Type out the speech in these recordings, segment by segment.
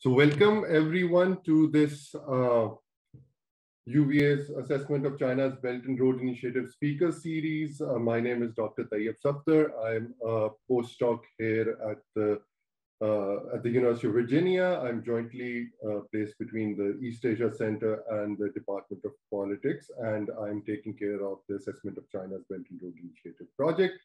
So welcome everyone to this uh, UVA's Assessment of China's Belt and Road Initiative speaker series. Uh, my name is Dr. Tayyab Safdar. I'm a postdoc here at the, uh, at the University of Virginia. I'm jointly uh, placed between the East Asia Center and the Department of Politics, and I'm taking care of the Assessment of China's Belt and Road Initiative project.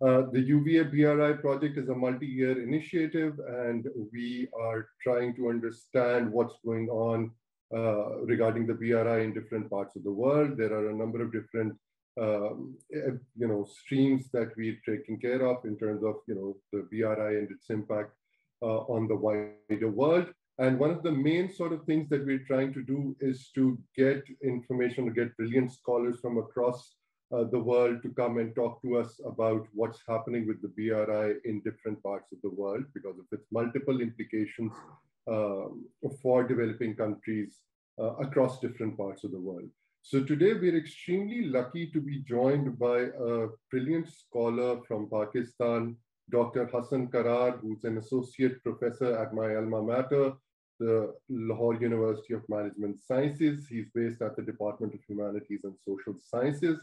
Uh, the UVA BRI project is a multi-year initiative, and we are trying to understand what's going on uh, regarding the BRI in different parts of the world. There are a number of different, um, eh, you know, streams that we're taking care of in terms of, you know, the BRI and its impact uh, on the wider world. And one of the main sort of things that we're trying to do is to get information, to get brilliant scholars from across uh, the world to come and talk to us about what's happening with the BRI in different parts of the world because of its multiple implications um, for developing countries uh, across different parts of the world. So today we're extremely lucky to be joined by a brilliant scholar from Pakistan, Dr. Hasan Karrar, who's an associate professor at my alma mater, the Lahore University of Management Sciences. He's based at the Department of Humanities and Social Sciences.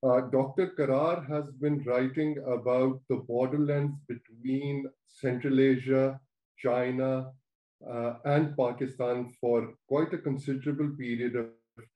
Uh, Dr. Karrar has been writing about the borderlands between Central Asia, China, uh, and Pakistan for quite a considerable period of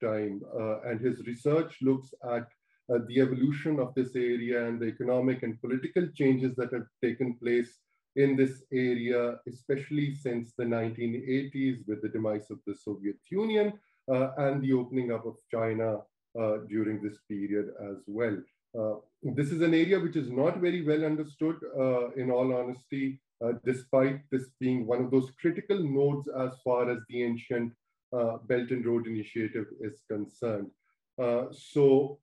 time. Uh, and his research looks at uh, the evolution of this area and the economic and political changes that have taken place in this area, especially since the 1980s with the demise of the Soviet Union uh, and the opening up of China during this period as well. Uh, this is an area which is not very well understood, uh, in all honesty, despite this being one of those critical nodes as far as the ancient Belt and Road Initiative is concerned. so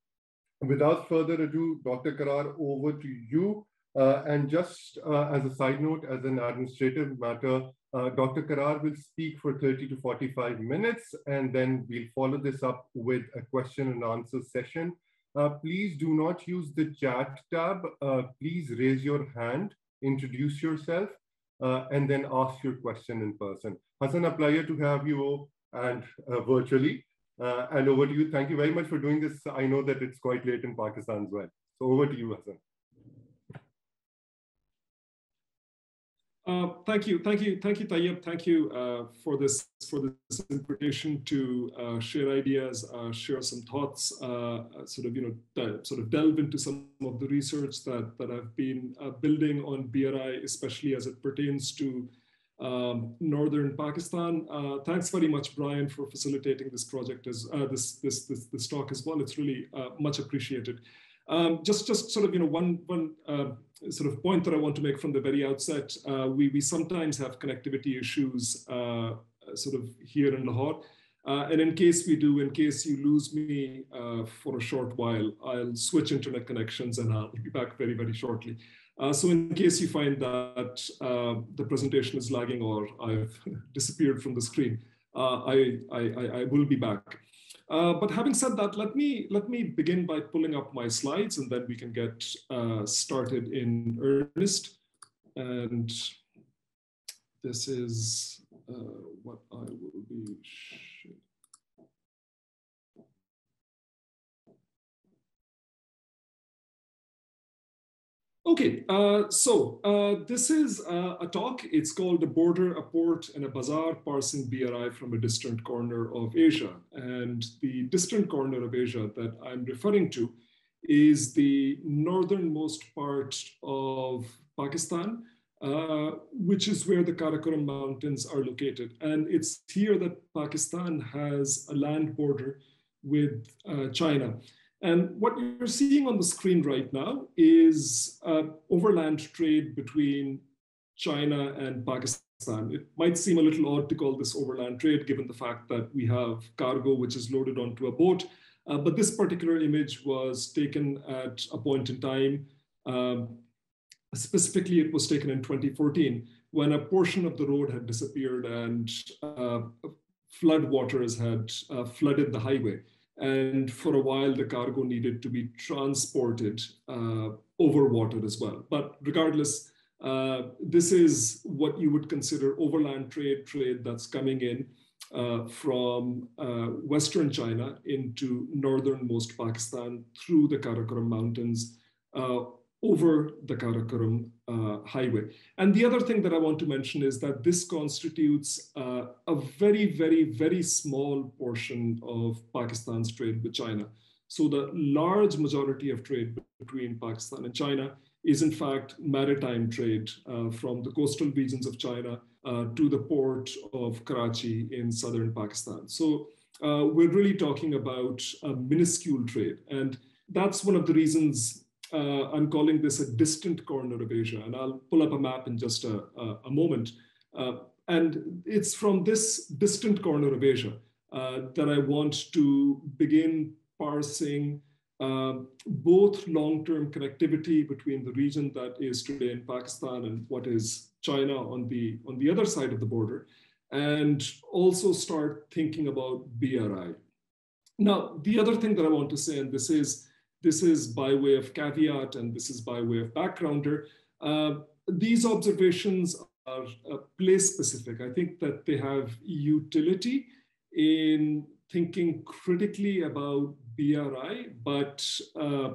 without further ado, Dr. Karrar, over to you. Uh, and just uh, as a side note, as an administrative matter, uh, Dr. Karrar will speak for 30 to 45 minutes, and then we'll follow this up with a question and answer session. Uh, please do not use the chat tab. Uh, please raise your hand, introduce yourself, uh, and then ask your question in person. Hasan, a pleasure to have you and uh, virtually. And over to you. Thank you very much for doing this. I know that it's quite late in Pakistan as well. So over to you, Hasan. Uh, thank you, thank you, thank you, Tayyab. Thank you uh, for this for this invitation to uh, share ideas, uh, share some thoughts, uh, sort of you know sort of delve into some of the research that that I've been building on BRI, especially as it pertains to um, northern Pakistan. thanks very much, Brian, for facilitating this project as this, this this this talk as well. It's really much appreciated. Um, just, just sort of, you know, one, one uh, sort of point that I want to make from the very outset. Uh, we, we sometimes have connectivity issues uh, sort of here in Lahore. Uh, and in case we do, in case you lose me uh, for a short while, I'll switch internet connections and I'll be back very, very shortly. Uh, so in case you find that the presentation is lagging or I've disappeared from the screen, I, I, I, will be back. Uh, but having said that, let me let me begin by pulling up my slides, and then we can get uh, started in earnest. And this is uh, what I will be Okay, uh, so uh, this is uh, a talk. It's called A Border, a Port, and a Bazaar, Parsing BRI from a Distant Corner of Asia. And the distant corner of Asia that I'm referring to is the northernmost part of Pakistan, uh, which is where the Karakoram Mountains are located. And it's here that Pakistan has a land border with uh, China. And what you're seeing on the screen right now is uh, overland trade between China and Pakistan. It might seem a little odd to call this overland trade given the fact that we have cargo which is loaded onto a boat. Uh, but this particular image was taken at a point in time. Um, specifically, it was taken in 2014 when a portion of the road had disappeared and uh, flood waters had uh, flooded the highway. And for a while, the cargo needed to be transported uh, over water as well. But regardless, Uh, this is what you would consider overland trade, trade that's coming in uh, from uh, Western China into northernmost Pakistan through the Karakoram Mountains uh, over the Karakoram uh, highway. And the other thing that I want to mention is that this constitutes uh, a very, very, very small portion of Pakistan's trade with China. So the large majority of trade between Pakistan and China is in fact maritime trade uh, from the coastal regions of China uh, to the port of Karachi in southern Pakistan. So uh, we're really talking about a minuscule trade. And that's one of the reasons uh, I'm calling this a distant corner of Asia. And I'll pull up a map in just a, a, a moment. Uh, and it's from this distant corner of Asia uh, that I want to begin parsing uh, both long-term connectivity between the region that is today in Pakistan and what is China on the, on the other side of the border, and also start thinking about BRI. Now, the other thing that I want to say, and this is this is by way of caveat and this is by way of backgrounder. Uh, these observations are uh, place specific. I think that they have utility in thinking critically about BRI, but uh,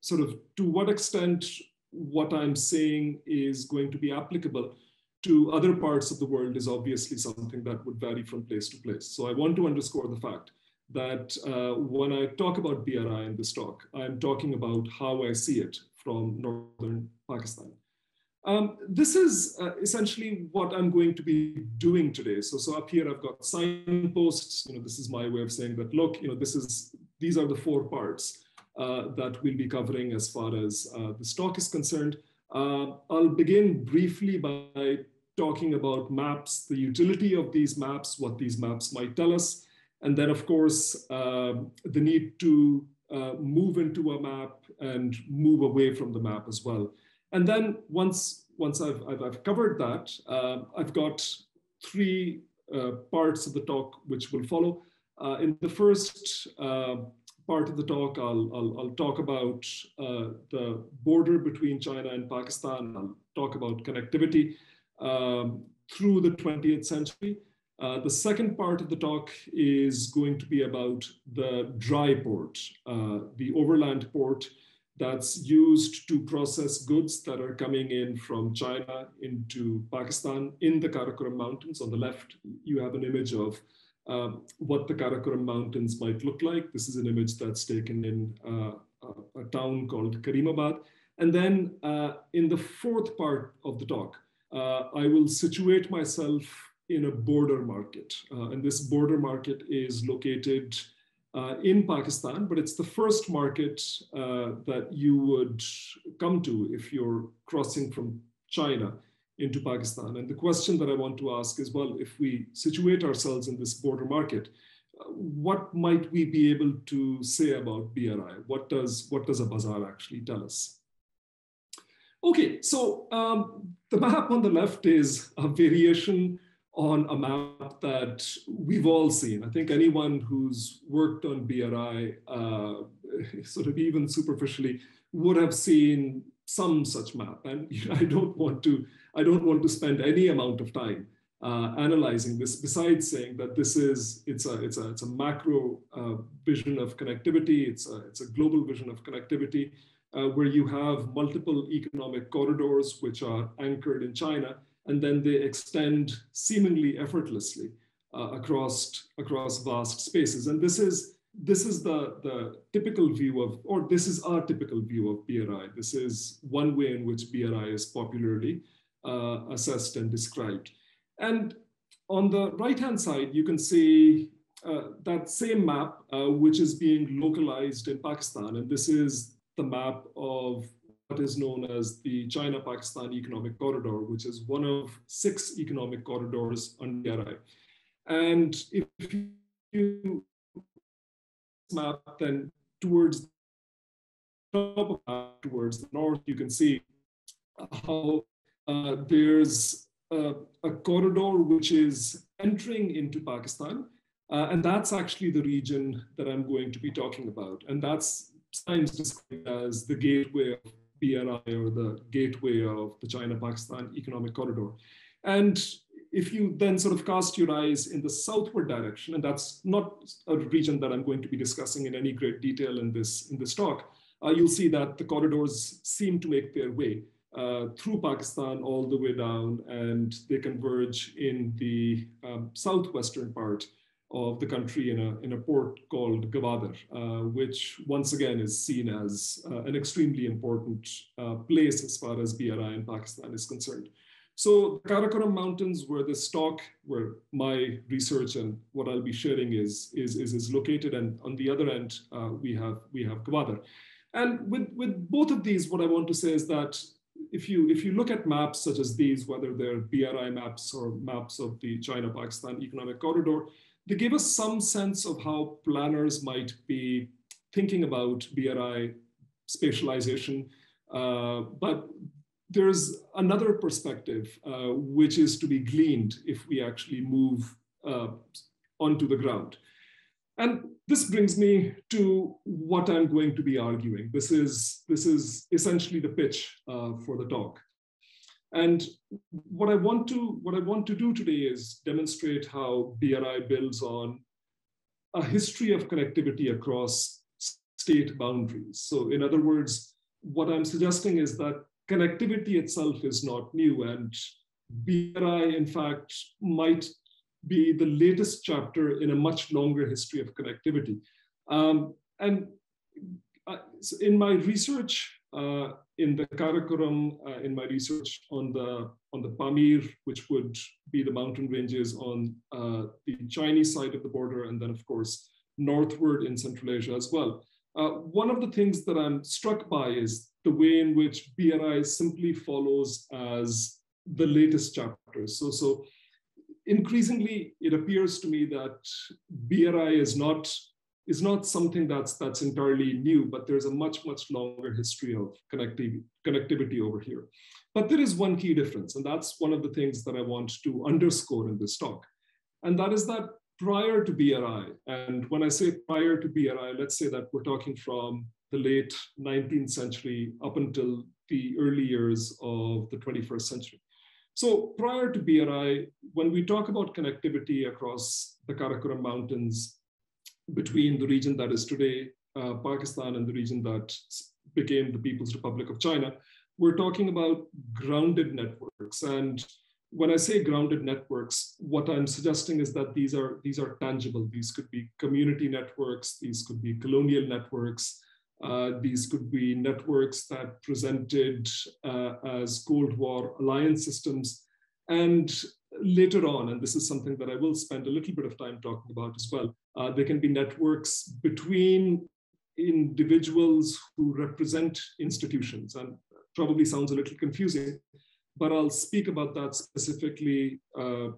sort of to what extent what I'm saying is going to be applicable to other parts of the world is obviously something that would vary from place to place. So I want to underscore the fact that uh, when I talk about BRI in this talk, I'm talking about how I see it from northern Pakistan. Um, this is uh, essentially what I'm going to be doing today. So, so up here I've got signposts. You know, this is my way of saying that. Look, you know, this is these are the four parts uh, that we'll be covering as far as uh, this talk is concerned. Uh, I'll begin briefly by talking about maps, the utility of these maps, what these maps might tell us, and then, of course, um, the need to uh, move into a map and move away from the map as well. And then once, once I've, I've, I've covered that, uh, I've got three uh, parts of the talk which will follow. Uh, in the first uh, part of the talk, I'll, I'll, I'll talk about uh, the border between China and Pakistan. I'll talk about connectivity um, through the 20th century. Uh, the second part of the talk is going to be about the dry port, uh, the overland port that's used to process goods that are coming in from China into Pakistan in the Karakoram Mountains. On the left, you have an image of uh, what the Karakoram Mountains might look like. This is an image that's taken in uh, a town called Karimabad. And then uh, in the fourth part of the talk, uh, I will situate myself in a border market. Uh, and this border market is located uh, in Pakistan, but it's the first market uh, that you would come to if you're crossing from China into Pakistan. And the question that I want to ask is, well, if we situate ourselves in this border market, uh, what might we be able to say about BRI? What does, what does a bazaar actually tell us? Okay, so um, the map on the left is a variation on a map that we've all seen. I think anyone who's worked on BRI, uh, sort of even superficially, would have seen some such map. And I don't want to, I don't want to spend any amount of time uh, analyzing this. Besides saying that this is, it's a, it's a, it's a macro uh, vision of connectivity. It's a, it's a global vision of connectivity. Uh, where you have multiple economic corridors which are anchored in China, and then they extend seemingly effortlessly uh, across, across vast spaces. And this is, this is the, the typical view of, or this is our typical view of BRI. This is one way in which BRI is popularly uh, assessed and described. And on the right-hand side, you can see uh, that same map, uh, which is being localized in Pakistan. And this is the map of what is known as the China-Pakistan Economic Corridor, which is one of six economic corridors on BRI. And if you map, then towards top of towards the north, you can see how uh, there's a, a, corridor which is entering into Pakistan. Uh, and that's actually the region that I'm going to be talking about. And that's sometimes described as the gateway of BRI or the gateway of the China-Pakistan economic corridor. And if you then sort of cast your eyes in the southward direction, and that's not a region that I'm going to be discussing in any great detail in this, in this talk, uh, you'll see that the corridors seem to make their way uh, through Pakistan all the way down, and they converge in the um, southwestern part of the country in a, in a port called Gwadar, uh, which once again is seen as uh, an extremely important uh, place as far as BRI in Pakistan is concerned. So the Karakoram Mountains, where this talk, where my research and what I'll be sharing is, is, is, is located, and on the other end, uh, we have we have Gwadar. And with, with both of these, what I want to say is that if you if you look at maps such as these, whether they're BRI maps or maps of the China-Pakistan economic corridor, they give us some sense of how planners might be thinking about BRI spatialization. Uh, but there's another perspective uh, which is to be gleaned if we actually move uh, onto the ground. And this brings me to what I'm going to be arguing. This is, this is essentially the pitch uh, for the talk. And what I want to what I want to do today is demonstrate how BRI builds on a history of connectivity across state boundaries. So in other words, what I'm suggesting is that connectivity itself is not new and BRI in fact might be the latest chapter in a much longer history of connectivity. Um, and uh, in my research, uh, in the Karakoram, uh, in my research on the on the Pamir, which would be the mountain ranges on uh, the Chinese side of the border, and then of course northward in Central Asia as well. Uh, one of the things that I'm struck by is the way in which BRI simply follows as the latest chapters. So, so increasingly, it appears to me that BRI is not is not something that's that's entirely new, but there's a much much longer history of connectivity connectivity over here. But there is one key difference, and that's one of the things that I want to underscore in this talk, and that is that prior to BRI, and when I say prior to BRI, let's say that we're talking from the late 19th century up until the early years of the 21st century. So prior to BRI, when we talk about connectivity across the Karakoram Mountains between the region that is today uh, Pakistan and the region that became the People's Republic of China, we're talking about grounded networks. And when I say grounded networks, what I'm suggesting is that these are these are tangible. These could be community networks, these could be colonial networks, uh, these could be networks that presented uh, as Cold War alliance systems. And later on, and this is something that I will spend a little bit of time talking about as well, uh, there can be networks between individuals who represent institutions. And probably sounds a little confusing, but I'll speak about that specifically uh,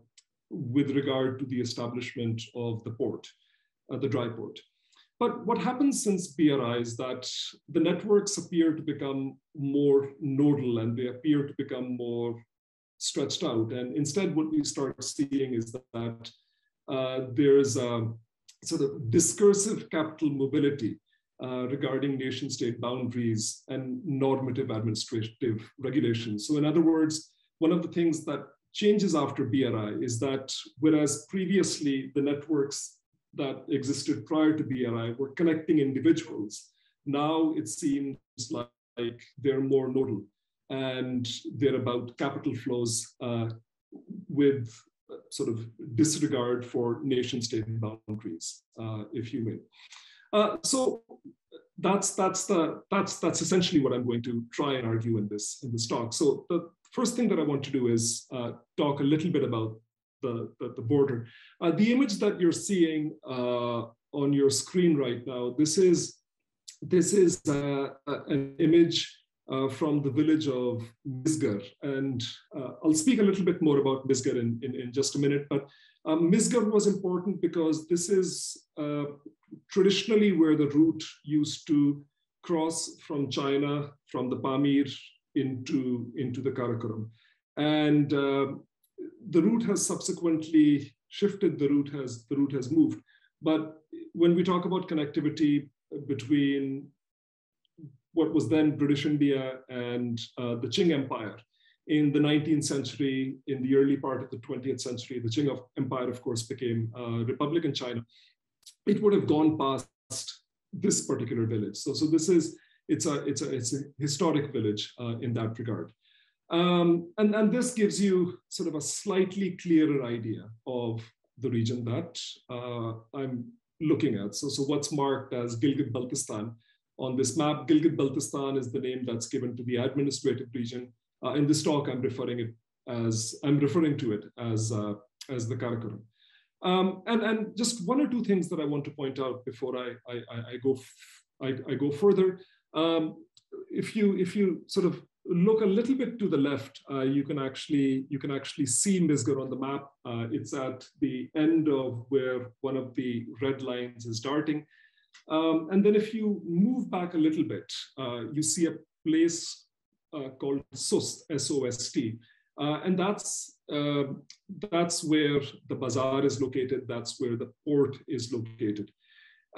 with regard to the establishment of the port, uh, the dry port. But what happens since BRI is that the networks appear to become more nodal and they appear to become more stretched out. And instead, what we start seeing is that uh, there's a sort of discursive capital mobility uh, regarding nation state boundaries and normative administrative regulations. So, in other words, one of the things that changes after BRI is that whereas previously the networks that existed prior to BRI were connecting individuals, now it seems like they're more nodal and they're about capital flows uh, with sort of disregard for nation state boundaries, uh, if you will. Uh, so that's that's the that's that's essentially what I'm going to try and argue in this in this talk. So the first thing that I want to do is uh, talk a little bit about the the, the border. Uh, the image that you're seeing uh, on your screen right now. This is this is uh, an image. Uh, from the village of Misgar. And I'll speak a little bit more about Misgar in, in, in just a minute, but um, Misgar was important because this is uh, traditionally where the route used to cross from China, from the Pamir into, into the Karakoram. And uh, the route has subsequently shifted, the route has, the route has moved. But when we talk about connectivity between what was then British India and uh, the Qing Empire. In the 19th century, in the early part of the 20th century, the Qing Empire, of course, became uh, Republican China. It would have gone past this particular village. So, so this is it's a it's a it's a historic village uh, in that regard. Um, and, and this gives you sort of a slightly clearer idea of the region that uh, I'm looking at. So, so what's marked as Gilgit-Baltistan on this map, Gilgit-Baltistan is the name that's given to the administrative region. Uh, in this talk, I'm referring it as I'm referring to it as uh, as the Karakoram. Um, and and just one or two things that I want to point out before I I, I go I, go further. Um, if you if you sort of look a little bit to the left, uh, you can actually you can actually see Misgar on the map. Uh, it's at the end of where one of the red lines is darting. Um, and then if you move back a little bit, uh, you see a place uh, called Sost, S-O-S-T. Uh, and that's, um, that's where the bazaar is located. That's where the port is located.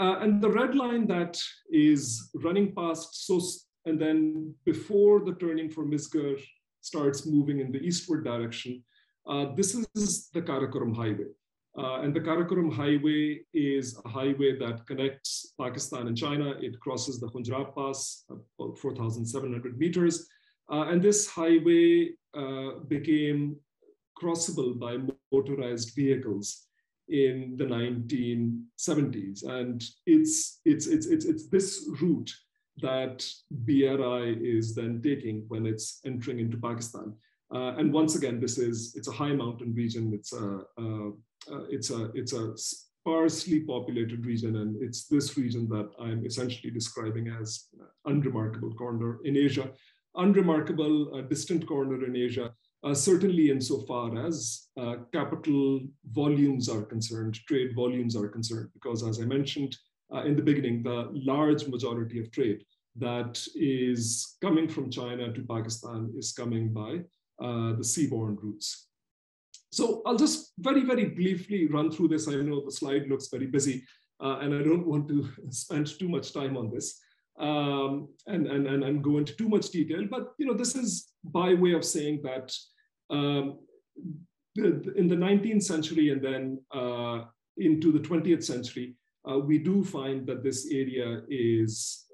Uh, and the red line that is running past Sost and then before the turning for Misgar starts moving in the eastward direction, uh, this is the Karakoram Highway. Uh, and the Karakoram Highway is a highway that connects Pakistan and China. It crosses the Khunjerab Pass, about 4,700 meters. Uh, and this highway uh, became crossable by motorized vehicles in the 1970s. And it's, it's, it's, it's, it's this route that BRI is then taking when it's entering into Pakistan. Uh, and once again, this is it's a high mountain region. It's a uh, uh, it's a it's a sparsely populated region, and it's this region that I'm essentially describing as unremarkable corner in Asia, unremarkable uh, distant corner in Asia. Uh, certainly, insofar as uh, capital volumes are concerned, trade volumes are concerned, because as I mentioned, uh, in the beginning, the large majority of trade that is coming from China to Pakistan is coming by uh, the seaborne routes. So I'll just very, very briefly run through this. I know the slide looks very busy, uh, and I don't want to spend too much time on this um, and, and, and, and go into too much detail. But you know, this is by way of saying that um, the, in the 19th century and then uh, into the 20th century, uh, we do find that this area is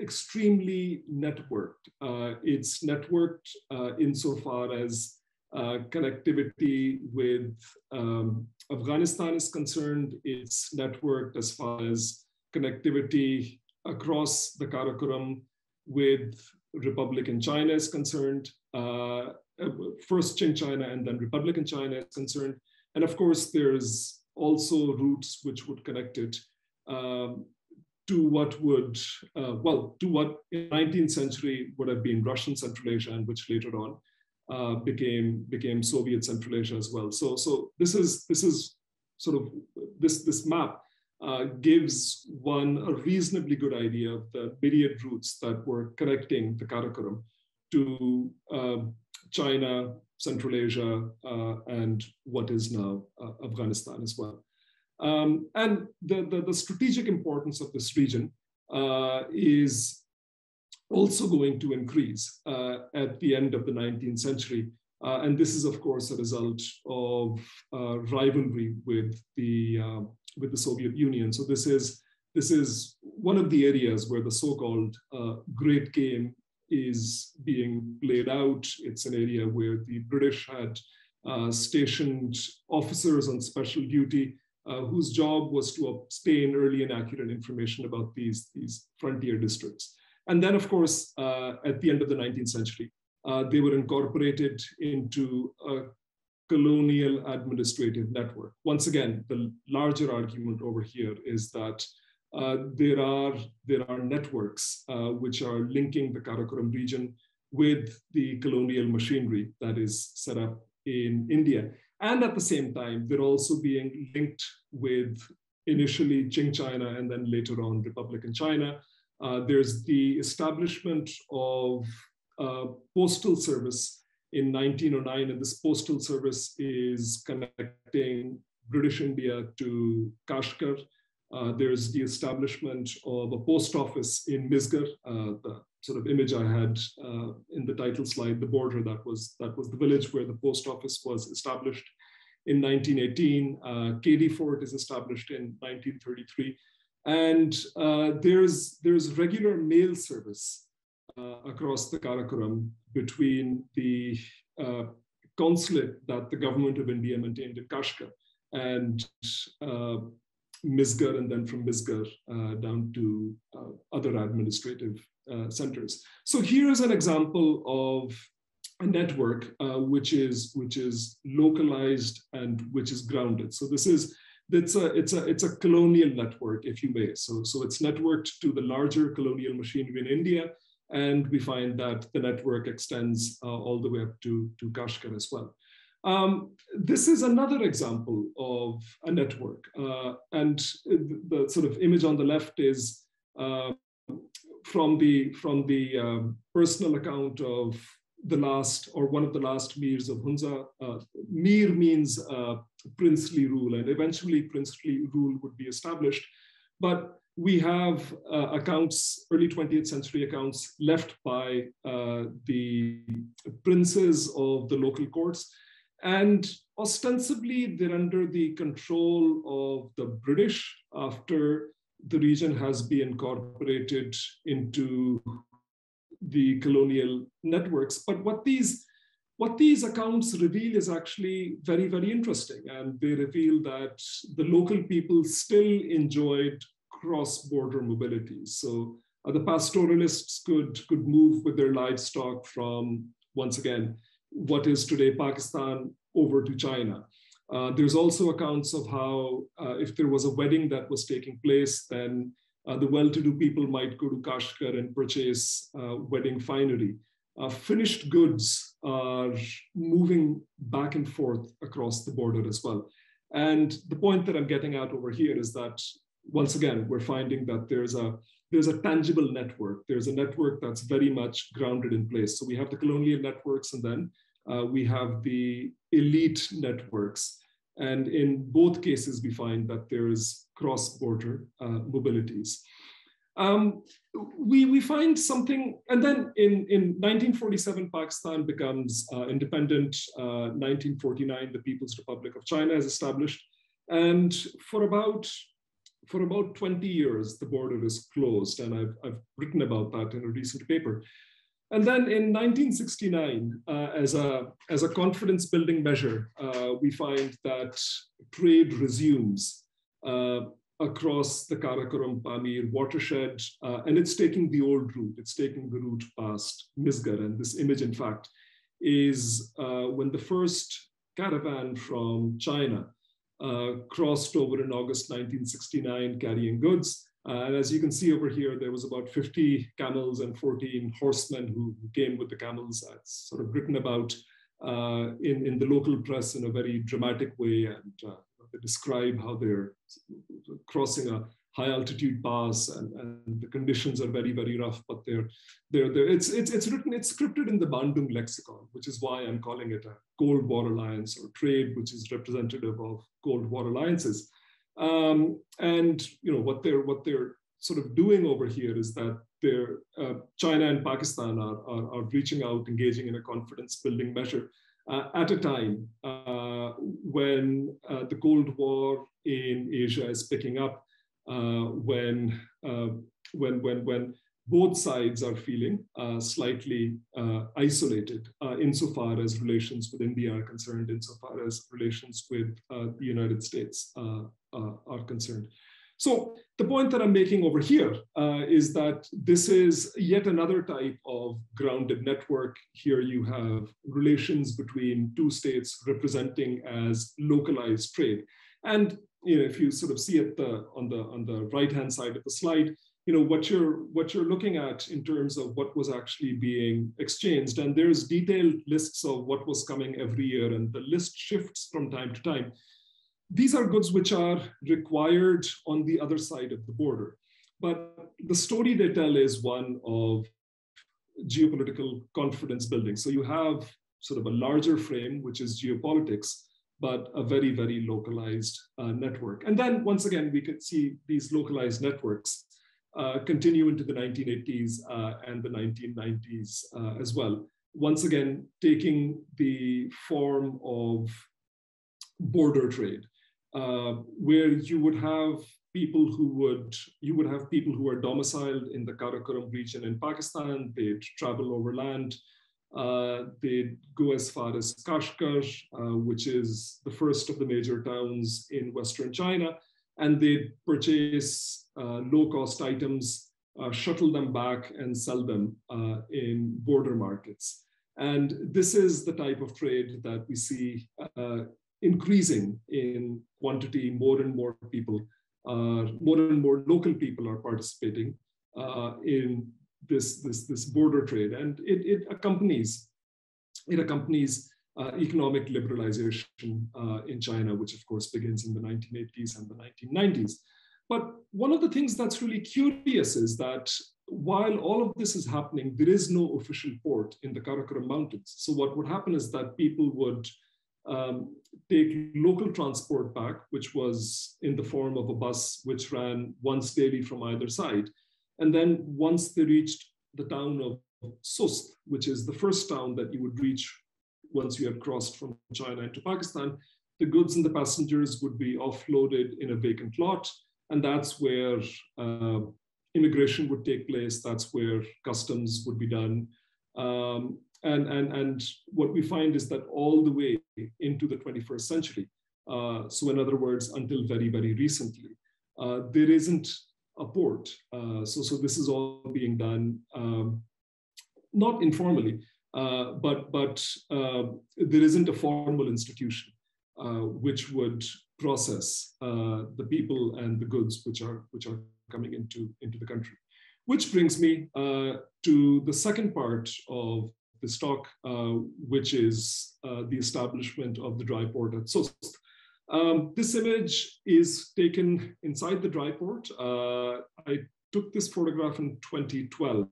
extremely networked. Uh, it's networked uh, insofar as connectivity with um, Afghanistan is concerned. It's networked as far as connectivity across the Karakoram with Republican China is concerned. Uh, first Qing China and then Republican China is concerned. And of course, there's also routes which would connect it um, to what would, uh, well, to what in 19th century would have been Russian Central Asia and which later on uh, became, became Soviet Central Asia as well. So, so this is, this is sort of, this, this map uh, gives one a reasonably good idea of the myriad routes that were connecting the Karakoram to uh, China, Central Asia, uh, and what is now uh, Afghanistan as well. Um, and the, the, the, strategic importance of this region is also going to increase uh, at the end of the 19th century. Uh, and this is, of course, a result of uh, rivalry with the, uh, with the Soviet Union. So this is, this is one of the areas where the so-called uh, Great Game is being played out. It's an area where the British had stationed officers on special duty uh, whose job was to obtain early and accurate information about these, these frontier districts. And then, of course, uh, at the end of the 19th century, uh, they were incorporated into a colonial administrative network. Once again, the larger argument over here is that uh, there are there are networks uh, which are linking the Karakoram region with the colonial machinery that is set up in India. And at the same time, they're also being linked with initially Qing China and then later on Republican China. Uh, there's the establishment of postal service in 1909, and this postal service is connecting British India to Kashgar. Uh, there's the establishment of a post office in Misgar, uh, the sort of image I had uh, in the title slide, the border that was that was the village where the post office was established in 1918. Uh, KD Fort is established in 1933, and uh, there's there's regular mail service uh, across the Karakoram between the uh, consulate that the government of India maintained in Kashgar and uh, Misgar, and then from Misgar uh, down to uh, other administrative uh, centers. So here is an example of a network which is which is localized and which is grounded. So this is it's a it's a it's a colonial network, if you may. So so it's networked to the larger colonial machinery in India, and we find that the network extends uh, all the way up to to Kashgar as well. Um, this is another example of a network. Uh, and the, sort of image on the left is uh, from the, from the um, personal account of the last or one of the last mirs of Hunza. Uh, mir means uh, princely rule, and eventually princely rule would be established. But we have uh, accounts, early 20th century accounts, left by uh, the princes of the local courts and ostensibly, they're under the control of the British after the region has been incorporated into the colonial networks. But what these what these accounts reveal is actually very, very interesting. And they reveal that the local people still enjoyed cross-border mobility. So uh, the pastoralists could, could move with their livestock from, once again, what is today Pakistan over to China. Uh, there's also accounts of how, uh, if there was a wedding that was taking place, then uh, the well-to-do people might go to Kashgar and purchase uh, wedding finery. Uh, finished goods are moving back and forth across the border as well. And the point that I'm getting at over here is that once again, we're finding that there's a there's a tangible network. There's a network that's very much grounded in place. So we have the colonial networks, and then uh, we have the elite networks. And in both cases, we find that there is cross-border uh, mobilities. Um, we, we find something, and then in, in 1947, Pakistan becomes uh, independent. 1949, uh, the People's Republic of China is established. And for about for about 20 years, the border is closed. And I've, I've written about that in a recent paper. And then in 1969, uh, as, a, as a confidence building measure, uh, we find that trade resumes uh, across the Karakoram Pamir watershed, uh, and it's taking the old route. It's taking the route past Misgar. And this image, in fact, is uh, when the first caravan from China uh, crossed over in August 1969 carrying goods. Uh, and as you can see over here, there was about 50 camels and 14 horsemen who, came with the camels. That's sort of written about uh, in, in the local press in a very dramatic way. And uh, describe how they're crossing a high altitude pass and, and the conditions are very, very rough, but they're, they're, they're, it's, it's, it's written, it's scripted in the Bandung lexicon, which is why I'm calling it a Cold War alliance or trade, which is representative of Cold War alliances. Um, and you know what they're what they're sort of doing over here is that they're uh, China and Pakistan are, are, are, reaching out, engaging in a confidence building measure uh, at a time uh, when uh, the Cold War in Asia is picking up, uh, when uh, when when when both sides are feeling uh, slightly isolated insofar as relations with India are concerned, insofar as relations with the United States are concerned. So the point that I'm making over here uh, is that this is yet another type of grounded network. Here you have relations between two states representing as localized trade. And you know, if you sort of see it the, on the on the right hand side of the slide, you know what you're what you're looking at in terms of what was actually being exchanged and there's detailed lists of what was coming every year and the list shifts from time to time these are goods which are required on the other side of the border. But the story they tell is one of geopolitical confidence building. So you have sort of a larger frame which is geopolitics but a very very localized uh, network. And then once again we could see these localized networks uh, continue into the 1980s uh, and the 1990s uh, as well. Once again, taking the form of border trade, uh, where you would have people who would, you would have people who are domiciled in the Karakoram region in Pakistan, they'd travel overland, uh, they'd go as far as Kashgar, uh, which is the first of the major towns in Western China, and they'd purchase uh, low-cost items, uh, shuttle them back, and sell them uh, in border markets. And this is the type of trade that we see increasing in quantity. More and more people, more and more local people are participating in this, this, this border trade. And it, it accompanies, it accompanies uh, economic liberalization uh, in China, which of course begins in the 1980s and the 1990s. But one of the things that's really curious is that while all of this is happening, there is no official port in the Karakoram Mountains. So what would happen is that people would um, take local transport back, which was in the form of a bus which ran once daily from either side. And then once they reached the town of Sust, which is the first town that you would reach once you had crossed from China into Pakistan, the goods and the passengers would be offloaded in a vacant lot. And that's where uh, immigration would take place. That's where customs would be done. Um, and, and, and what we find is that all the way into the 21st century, uh, so in other words, until very, very recently, uh, there isn't a port. Uh, so, so this is all being done um, not informally, uh, but but uh, there isn't a formal institution uh, which would process the people and the goods which are which are coming into into the country. Which brings me to the second part of this talk, which is the establishment of the dry port at Sust. Um, this image is taken inside the dry port. Uh, I took this photograph in 2012.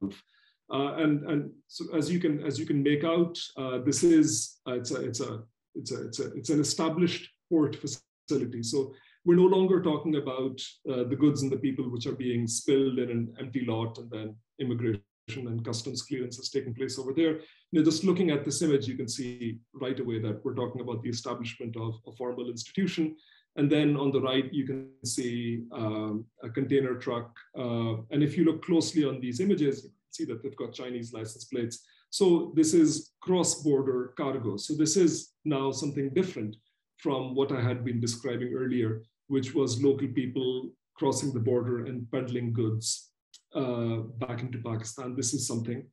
Uh, and and so as you can as you can make out, uh, this is uh, it's a it's a it's a it's a it's an established port facility. So we're no longer talking about uh, the goods and the people which are being spilled in an empty lot and then immigration and customs clearance has taken place over there. You know, just looking at this image, you can see right away that we're talking about the establishment of a formal institution. And then on the right, you can see um, a container truck. Uh, and if you look closely on these images, you can see that they've got Chinese license plates. So this is cross-border cargo. So this is now something different from what I had been describing earlier, which was local people crossing the border and peddling goods uh, back into Pakistan. This is something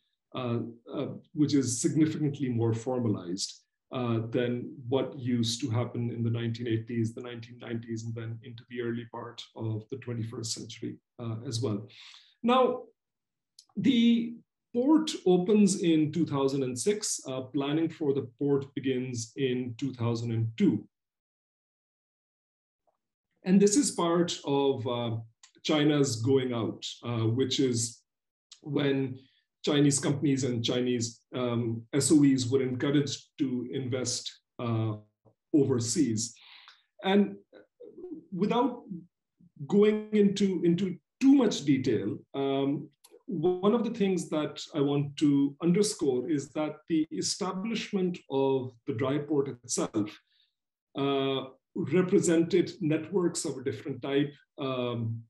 which is significantly more formalized uh, than what used to happen in the 1980s, the 1990s, and then into the early part of the 21st century uh, as well. Now, the port opens in 2006. Uh, planning for the port begins in 2002. And this is part of China's going out, uh, which is when Chinese companies and Chinese um, SOEs were encouraged to invest uh, overseas. And without going into, into too much detail, um, one of the things that I want to underscore is that the establishment of the dry port itself uh, represented networks of a different type, um,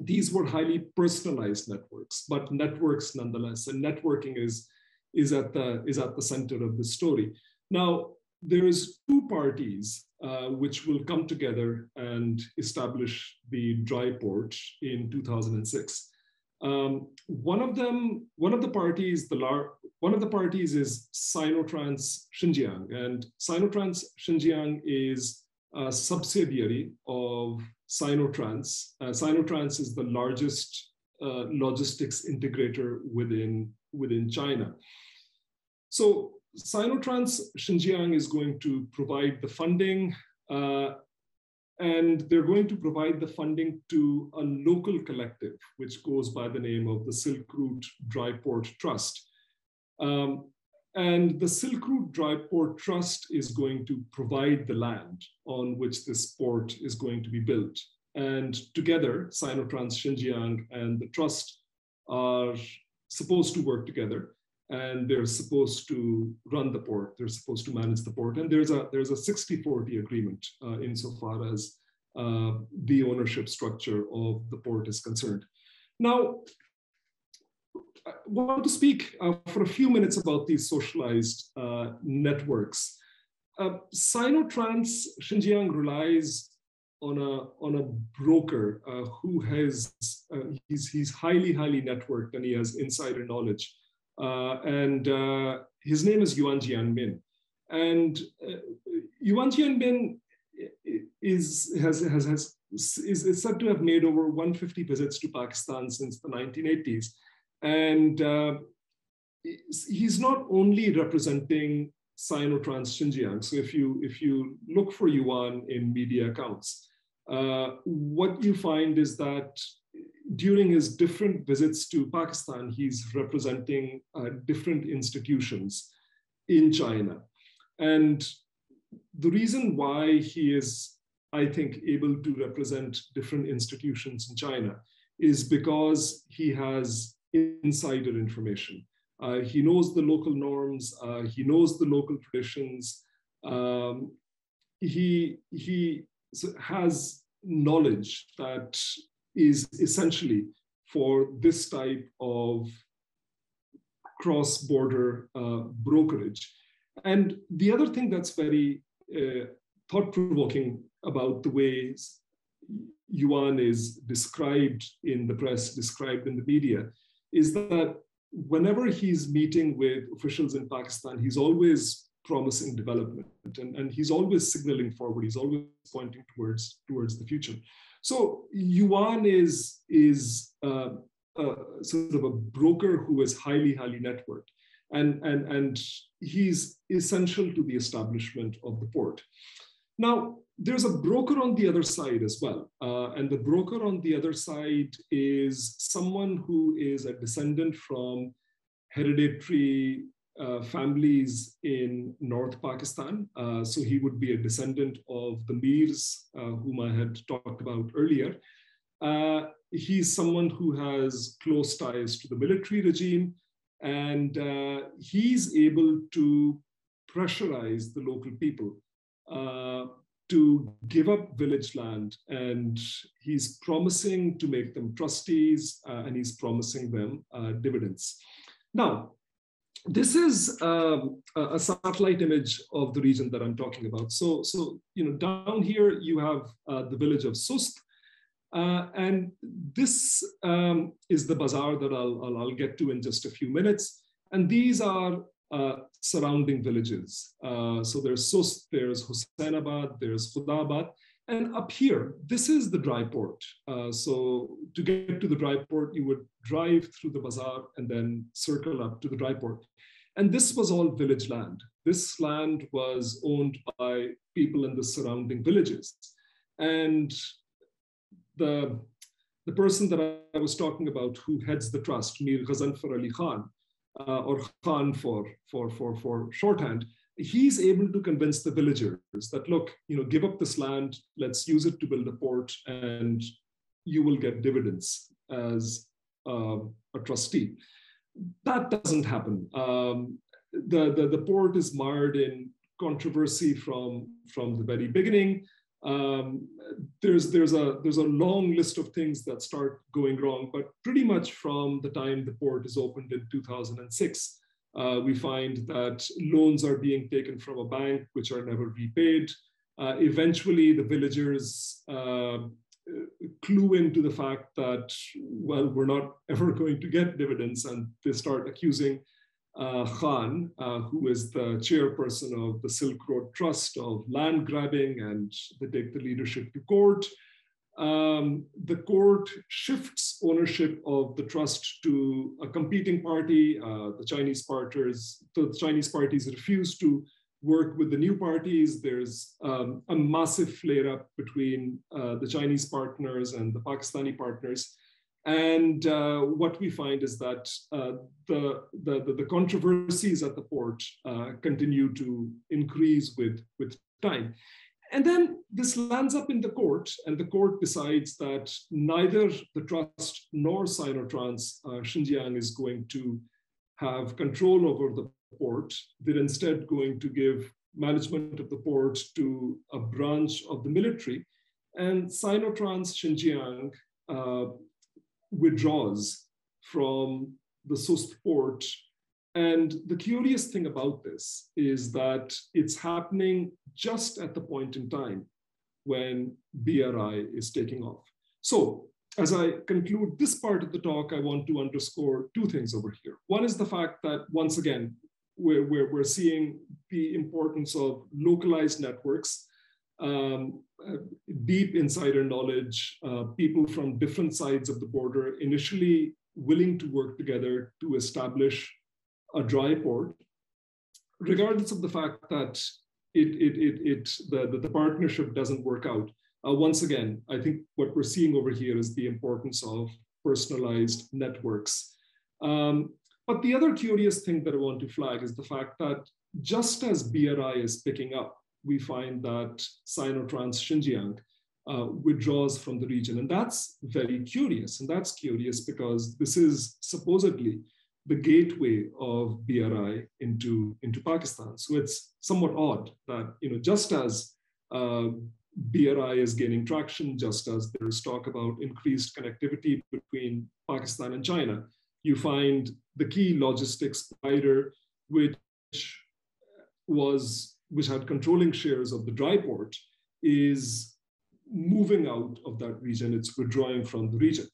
these were highly personalized networks, but networks nonetheless. And networking is, is, at, the, is at the center of the story. Now, there's two parties uh, which will come together and establish the dry port in 2006. Um, one of them, one of the parties, the lar- one of the parties is Sinotrans Xinjiang, and Sinotrans Xinjiang is a subsidiary of Sinotrans. Uh, Sinotrans is the largest uh, logistics integrator within, within China. So Sinotrans Xinjiang is going to provide the funding uh, and they're going to provide the funding to a local collective, which goes by the name of the Silk Route Dry Port Trust. Um, and the Silk Route Dry Port Trust is going to provide the land on which this port is going to be built. And together, Sinotrans Xinjiang and the trust are supposed to work together and they're supposed to run the port. They're supposed to manage the port. And there's a there's a 60-40 agreement uh, insofar as uh, the ownership structure of the port is concerned. Now, I want to speak uh, for a few minutes about these socialized uh, networks. Uh, Sinotrans Xinjiang relies on a on a broker uh, who has uh, he's he's highly highly networked and he has insider knowledge, uh, and his name is Yuan Jianmin, and Yuan Jianmin is has has has is, is said to have made over 150 visits to Pakistan since the 1980s and uh, he's not only representing Sinotrans Xinjiang. So if you if you look for Yuan in media accounts, uh, what you find is that during his different visits to Pakistan, he's representing uh, different institutions in China. And the reason why he is, I think, able to represent different institutions in China is because he has insider information. Uh, he knows the local norms. Uh, he knows the local traditions. Um, he he has knowledge that is essentially for this type of cross-border uh, brokerage. And the other thing that's very uh, thought-provoking about the way Yuan is described in the press, described in the media, is that whenever he's meeting with officials in Pakistan, he's always promising development and, and he's always signaling forward, he's always pointing towards, towards the future. So Yuan is, is uh, uh, sort of a broker who is highly, highly networked. And, and, and he's essential to the establishment of the port. Now, there's a broker on the other side as well. Uh, and the broker on the other side is someone who is a descendant from hereditary uh, families in North Pakistan. Uh, so he would be a descendant of the Mirs, uh, whom I had talked about earlier. Uh, he's someone who has close ties to the military regime, and uh, he's able to pressurize the local people to give up village land and he's promising to make them trustees uh, and he's promising them uh, dividends. Now, this is um, a satellite image of the region that I'm talking about. So, so you know, down here you have uh, the village of Sust, uh, and this um, is the bazaar that I'll, I'll, I'll, get to in just a few minutes. And these are uh, surrounding villages. Uh, so there's Sust, there's Husainabad, there's Khudabad. And up here, this is the dry port. Uh, so to get to the dry port, you would drive through the bazaar and then circle up to the dry port. And this was all village land. This land was owned by people in the surrounding villages. And the, the person that I was talking about who heads the trust, Mir Ghazanfar Ali Khan, uh, or Khan for, for, for, for shorthand, he's able to convince the villagers that, look, you know, give up this land, let's use it to build a port, and you will get dividends as uh, a trustee. That doesn't happen. Um, the, the, the port is mired in controversy from, from the very beginning. Um, there's there's a there's a long list of things that start going wrong, but pretty much from the time the port is opened in 2006, uh, we find that loans are being taken from a bank which are never repaid. Uh, eventually, the villagers uh, clue into the fact that well, we're not ever going to get dividends, and they start accusing Khan, uh, who is the chairperson of the Silk Road Trust of land grabbing, and they take the leadership to court. Um, the court shifts ownership of the trust to a competing party. Uh, the Chinese partners, the Chinese parties refuse to work with the new parties. There's um, a massive flare up between uh, the Chinese partners and the Pakistani partners. And uh, what we find is that uh, the, the, the, controversies at the port uh, continue to increase with, with time. And then this lands up in the court, and the court decides that neither the trust nor Sinotrans uh, Xinjiang is going to have control over the port. They're instead going to give management of the port to a branch of the military. And Sinotrans Xinjiang uh, withdraws from the Sust port and the curious thing about this is that it's happening just at the point in time when BRI is taking off. So as I conclude this part of the talk, I want to underscore two things over here. One is the fact that once again, we're, we're, we're seeing the importance of localized networks, um, deep insider knowledge, uh, people from different sides of the border initially willing to work together to establish a dry port, regardless of the fact that it, it, it, it the, the, the partnership doesn't work out. Uh, once again, I think what we're seeing over here is the importance of personalized networks. Um, but the other curious thing that I want to flag is the fact that just as BRI is picking up, we find that Sinotrans Xinjiang uh, withdraws from the region. And that's very curious. And that's curious because this is supposedly the gateway of BRI into, into Pakistan. So it's somewhat odd that, you know, just as uh, BRI is gaining traction, just as there's talk about increased connectivity between Pakistan and China, you find the key logistics provider, which was which had controlling shares of the dry port, is moving out of that region. It's withdrawing from the region.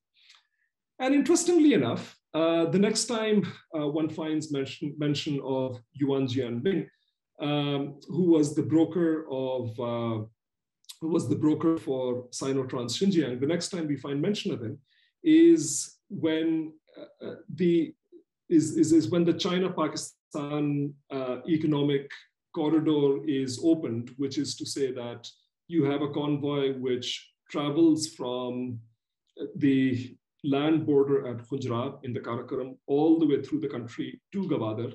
And interestingly enough, uh, the next time uh, one finds mention, mention of Yuan Jianming, um, who was the broker of, uh, who was the broker for Sinotrans Xinjiang, the next time we find mention of him is when uh, uh, the, is, is, is when the China-Pakistan economic corridor is opened, which is to say that you have a convoy which travels from the land border at Khunjerab in the Karakoram all the way through the country to Gwadar.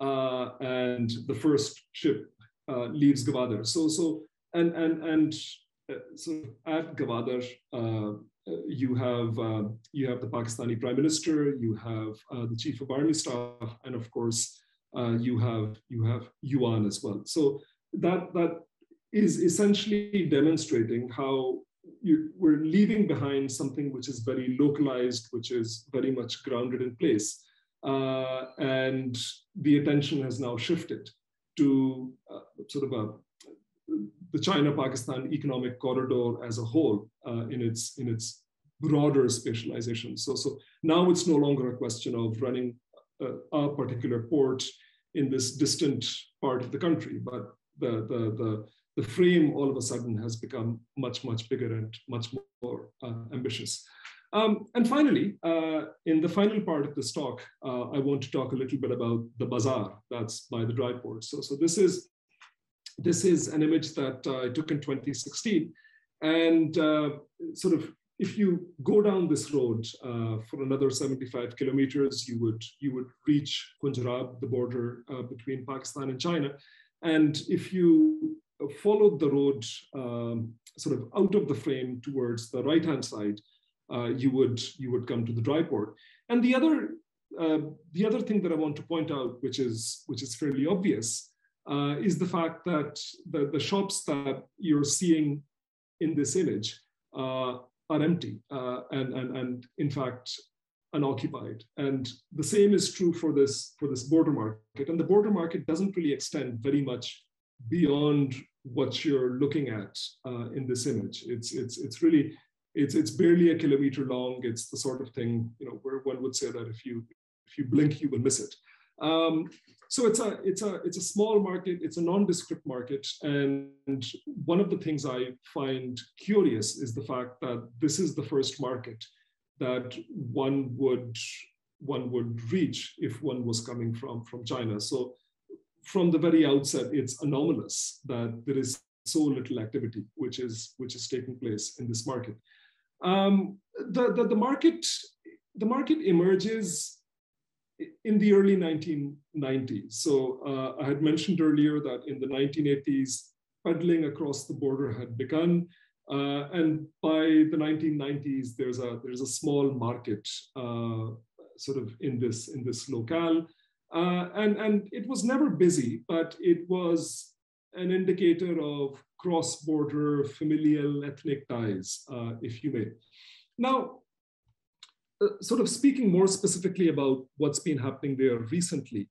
Uh, and the first ship uh, leaves Gwadar. So, so and and and uh, so at Gwadar, uh, you have uh, you have the Pakistani Prime Minister, you have uh, the Chief of Army Staff, and of course you have you have Yuan as well. So that that is essentially demonstrating how you, we're leaving behind something which is very localized, which is very much grounded in place. Uh, and the attention has now shifted to uh, sort of a, the China-Pakistan economic corridor as a whole uh, in its in its broader spatialization. So, so now it's no longer a question of running a, a particular port in this distant part of the country, but the, the, the, the frame all of a sudden has become much, much bigger and much more uh, ambitious. Um, and finally, uh, in the final part of this talk, uh, I want to talk a little bit about the bazaar that's by the dry port. So, so this is this is an image that uh, I took in 2016, and uh, sort of if you go down this road uh, for another 75 kilometers, you would you would reach Khunjerab, the border between Pakistan and China. And if you followed the road um, sort of out of the frame towards the right hand side, uh, you would you would come to the dry port. And the other uh, the other thing that I want to point out, which is which is fairly obvious, uh, is the fact that the, the shops that you're seeing in this image uh, are empty uh, and, and, and in fact unoccupied. And the same is true for this for this border market. And the border market doesn't really extend very much beyond what you're looking at uh, in this image. It's, it's, it's really, it's, it's barely a kilometer long. It's the sort of thing, you know, where one would say that if you, if you blink, you will miss it. Um, so it's a, it's, a, it's a small market, it's a nondescript market. And one of the things I find curious is the fact that this is the first market that one would, one would reach if one was coming from, from China. So from the very outset, it's anomalous that there is so little activity which is which is taking place in this market. Um, the, the, the market the market emerges in the early 1990s. So uh, I had mentioned earlier that in the 1980s, peddling across the border had begun. Uh, and by the 1990s, there's a there's a small market uh, sort of in this in this locale, uh, and and it was never busy, but it was an indicator of cross-border familial ethnic ties, uh, if you may. Now, sort of speaking more specifically about what's been happening there recently,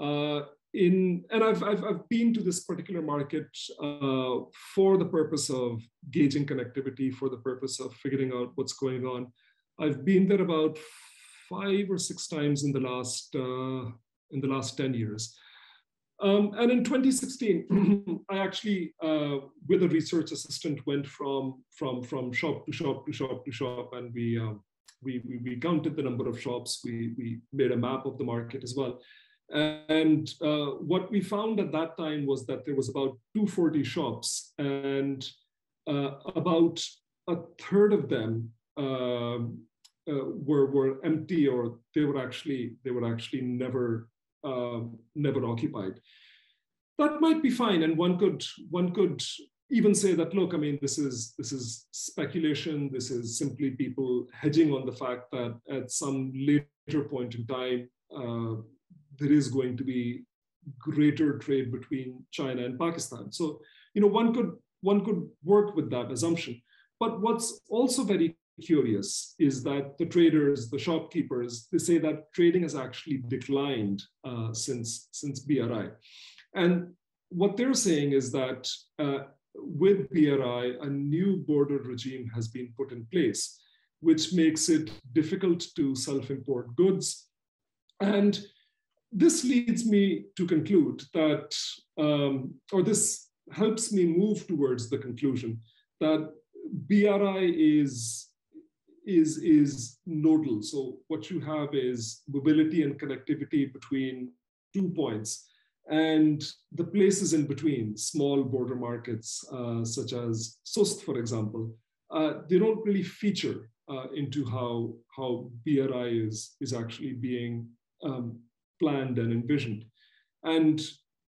uh, in, and I've, I've, I've, been to this particular market uh, for the purpose of gauging connectivity, for the purpose of figuring out what's going on. I've been there about five or six times in the last, uh, in the last 10 years. Um, and in 2016, I actually, uh, with a research assistant, went from, from, from shop to shop to shop to shop, and we, um, we, we, we, counted the number of shops. We, we made a map of the market as well. And uh, what we found at that time was that there was about 240 shops, and uh, about a third of them um, uh, were, were empty, or they were actually they were actually never um, never occupied. That might be fine, and one could one could even say that look, I mean, this is this is speculation. This is simply people hedging on the fact that at some later point in time, uh, there is going to be greater trade between China and Pakistan. So, you know, one could one could work with that assumption. But what's also very curious is that the traders, the shopkeepers, they say that trading has actually declined uh, since, since BRI. And what they're saying is that uh, with BRI, a new border regime has been put in place, which makes it difficult to self import goods. And this leads me to conclude that, um, or this helps me move towards the conclusion that BRI is is, is nodal. So what you have is mobility and connectivity between two points. And the places in between, small border markets, uh, such as Sust, for example, uh, they don't really feature uh, into how, how BRI is, is actually being um, planned and envisioned. And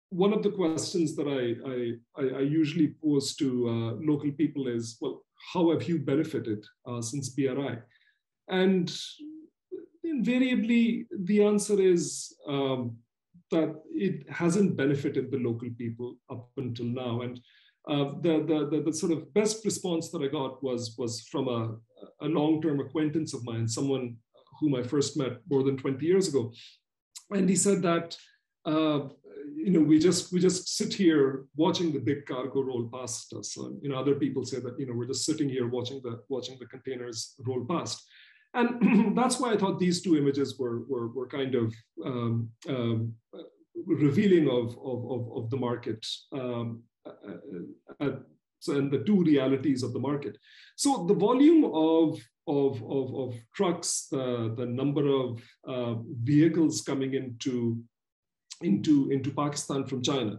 one of the questions that I, I, I usually pose to uh, local people is, well, how have you benefited uh, since BRI? And invariably, the answer is um, that it hasn't benefited the local people up until now. And uh, the, the, the, the, sort of best response that I got was, was from a, a long-term acquaintance of mine, someone whom I first met more than 20 years ago. And he said that uh, you know, we just we just sit here watching the big cargo roll past us. You know, other people say that you know we're just sitting here watching the watching the containers roll past, and that's why I thought these two images were were, were kind of um, um, revealing of, of, of, of, the market. Um, uh, uh, so, and the two realities of the market. So the volume of of, of, of trucks, the, the number of uh, vehicles coming into into, into Pakistan from China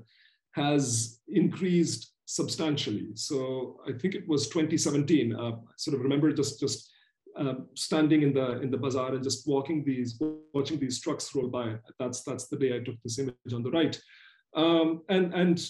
has increased substantially. So I think it was 2017. Uh, I sort of remember just just uh, standing in the in the bazaar and just walking these watching these trucks roll by. That's that's the day I took this image on the right. Um, and and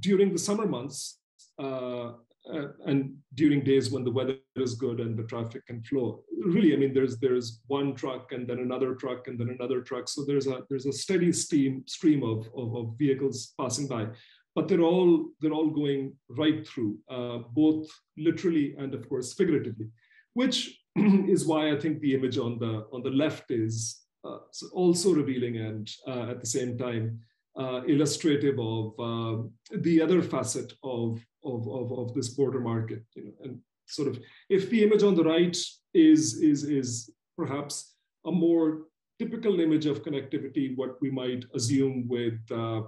during the summer months, uh, uh, and during days when the weather is good and the traffic can flow really i mean there's there's one truck and then another truck and then another truck so there's a there's a steady steam stream of, of, of vehicles passing by but they're all they're all going right through uh, both literally and of course figuratively which is why i think the image on the on the left is uh, also revealing and uh, at the same time uh, illustrative of uh, the other facet of, of, of, of, this border market. You know, and sort of if the image on the right is, is, is perhaps a more typical image of connectivity, what we might assume with, uh,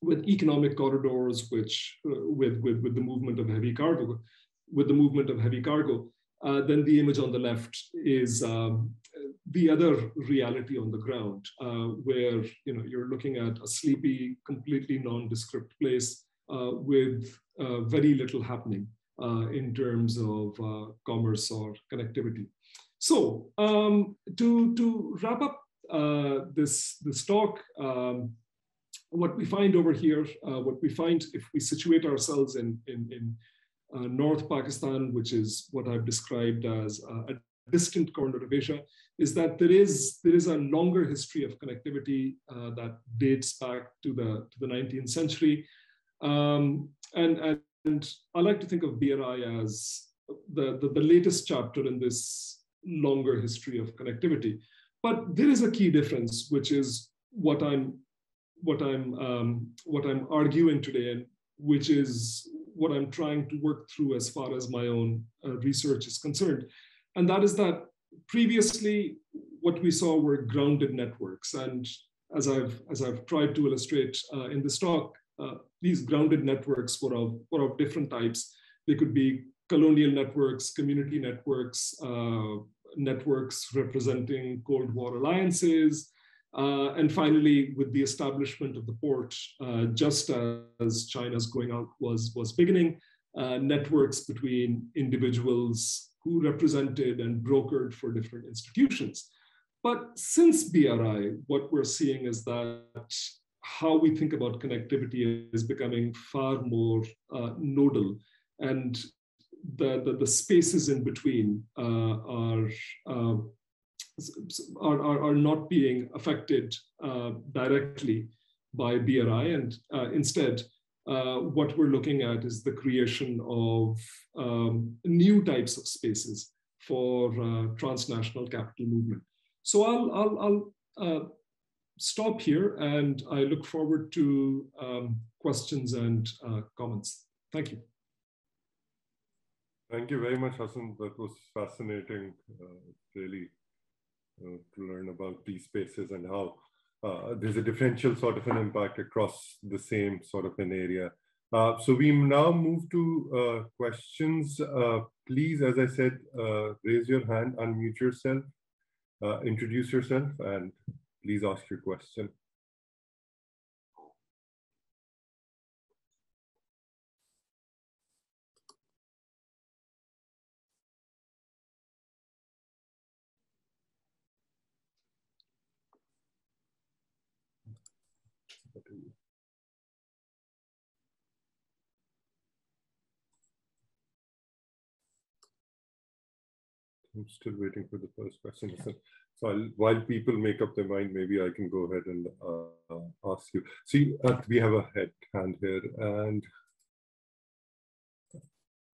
with economic corridors, which with, with, with the movement of heavy cargo, with the movement of heavy cargo, uh, then the image on the left is um, the other reality on the ground, uh, where you know you're looking at a sleepy, completely nondescript place uh, with uh, very little happening uh, in terms of uh, commerce or connectivity. So um, to to wrap up this this talk, um, what we find over here, what we find if we situate ourselves in, in, in North Pakistan, which is what I've described as a distant corner of Asia, is that there is, there is a longer history of connectivity uh, that dates back to the, to the 19th century. Um, and, and, and, I like to think of BRI as the, the, the latest chapter in this longer history of connectivity. But there is a key difference, which is what I'm what I'm um, what I'm arguing today, and which is what I'm trying to work through as far as my own uh, research is concerned, and that is that previously what we saw were grounded networks, and as I've as I've tried to illustrate uh, in this talk, uh, these grounded networks were of were of different types. They could be colonial networks, community networks, uh, networks representing Cold War alliances, and finally, with the establishment of the port, uh, just as China's going out was, was beginning, uh, networks between individuals who represented and brokered for different institutions. But since BRI, what we're seeing is that how we think about connectivity is becoming far more uh, nodal. And the, the, the, spaces in between uh, are uh, are, are, are not being affected uh, directly by BRI. And uh, instead, uh, what we're looking at is the creation of um, new types of spaces for uh, transnational capital movement. So I'll, I'll, I'll uh, stop here and I look forward to um, questions and uh, comments. Thank you. Thank you very much, Hasan. That was fascinating, really to learn about these spaces and how uh, there's a differential sort of an impact across the same sort of an area. Uh, so we now move to uh, questions. Uh, please, as I said, uh, raise your hand, unmute yourself, introduce yourself, and please ask your question. I'm still waiting for the first question. So I'll, while people make up their mind, maybe I can go ahead and uh, ask you. See, uh, we have a head hand here, and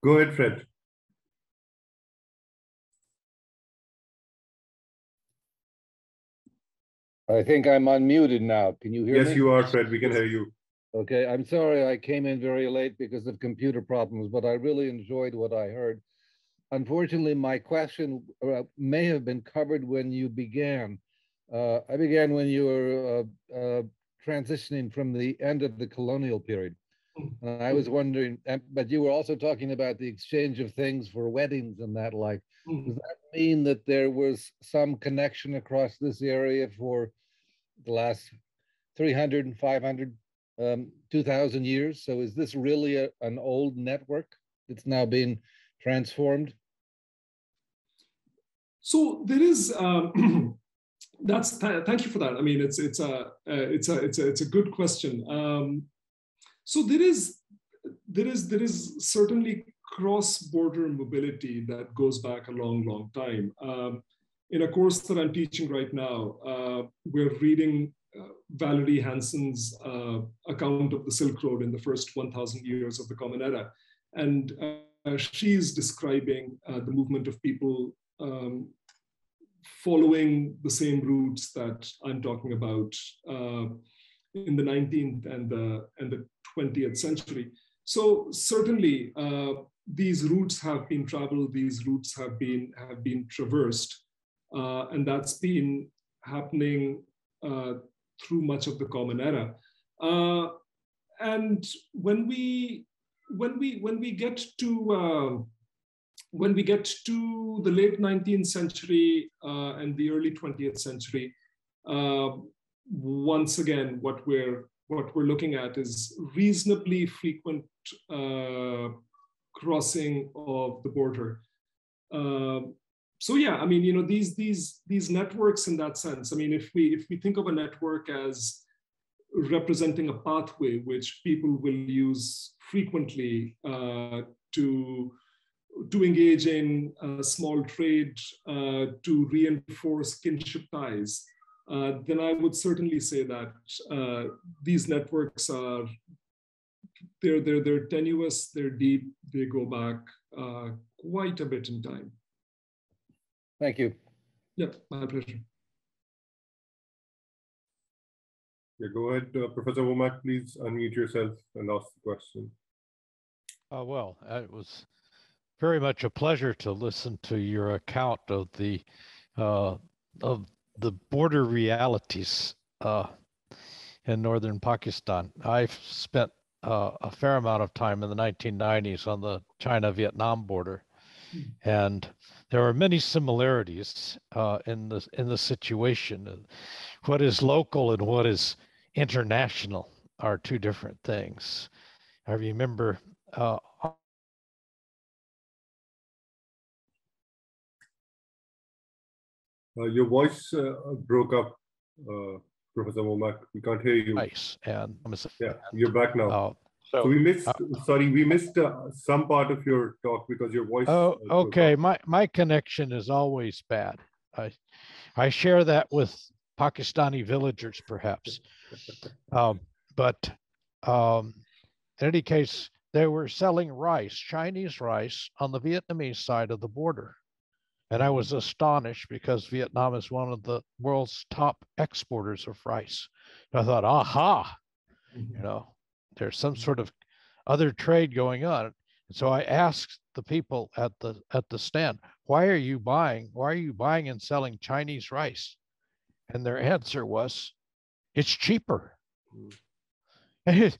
go ahead, Fred. I think I'm unmuted now. Can you hear yes, me? Yes, you are, Fred. We can hear you. Okay, I'm sorry I came in very late because of computer problems, but I really enjoyed what I heard. Unfortunately, my question uh, may have been covered when you began. Uh, I began when you were uh, uh transitioning from the end of the colonial period. And I was wondering, but you were also talking about the exchange of things for weddings and that like. Does that mean that there was some connection across this area for the last 300 and 500, um, 2000 years? So is this really a, an old network that's now being transformed? So there is. Um, that's th thank you for that. I mean, it's it's a uh, it's a it's a it's a good question. Um, so there is there is there is certainly cross-border mobility that goes back a long, long time. Um, in a course that I'm teaching right now, uh, we're reading uh, Valerie Hansen's uh, account of the Silk Road in the first 1,000 years of the Common Era. And uh, she's describing uh, the movement of people um, following the same routes that I'm talking about uh, in the 19th and the, and the 20th century. So certainly uh, these routes have been traveled, these routes have been, have been traversed, uh, and that's been happening uh, through much of the Common Era. Uh, and when we, when we, when we get to uh, when we get to the late 19th century uh, and the early 20th century, uh, once again, what we're what we're looking at is reasonably frequent uh, crossing of the border. Uh, so yeah, I mean, you know, these these these networks in that sense. I mean, if we if we think of a network as representing a pathway which people will use frequently uh, to to engage in uh, small trade uh, to reinforce kinship ties, uh, then I would certainly say that uh, these networks are they're they're they're tenuous, they're deep, they go back uh, quite a bit in time. Thank you. Yeah, my pleasure. Yeah, go ahead, uh, Professor Womack, please unmute yourself and ask the question. Uh, well, it was very much a pleasure to listen to your account of the uh, of the border realities uh, in northern Pakistan. I've spent uh, a fair amount of time in the 1990s on the China-Vietnam border, and there are many similarities uh, in the in the situation. What is local and what is international are two different things. I remember your voice uh, broke up, uh, Professor Womack. We can't hear you. Nice. And yeah, you're back now. Uh, so, so, we missed. sorry, we missed some part of your talk because your voice. Oh, okay. My my connection is always bad. I I share that with Pakistani villagers, perhaps. um, but um, in any case, they were selling rice, Chinese rice, on the Vietnamese side of the border. And I was astonished because Vietnam is one of the world's top exporters of rice. And I thought, aha, mm-hmm. you know, there's some sort of other trade going on. And so I asked the people at the at the stand, why are you buying? Why are you buying and selling Chinese rice? And their answer was, it's cheaper. Mm.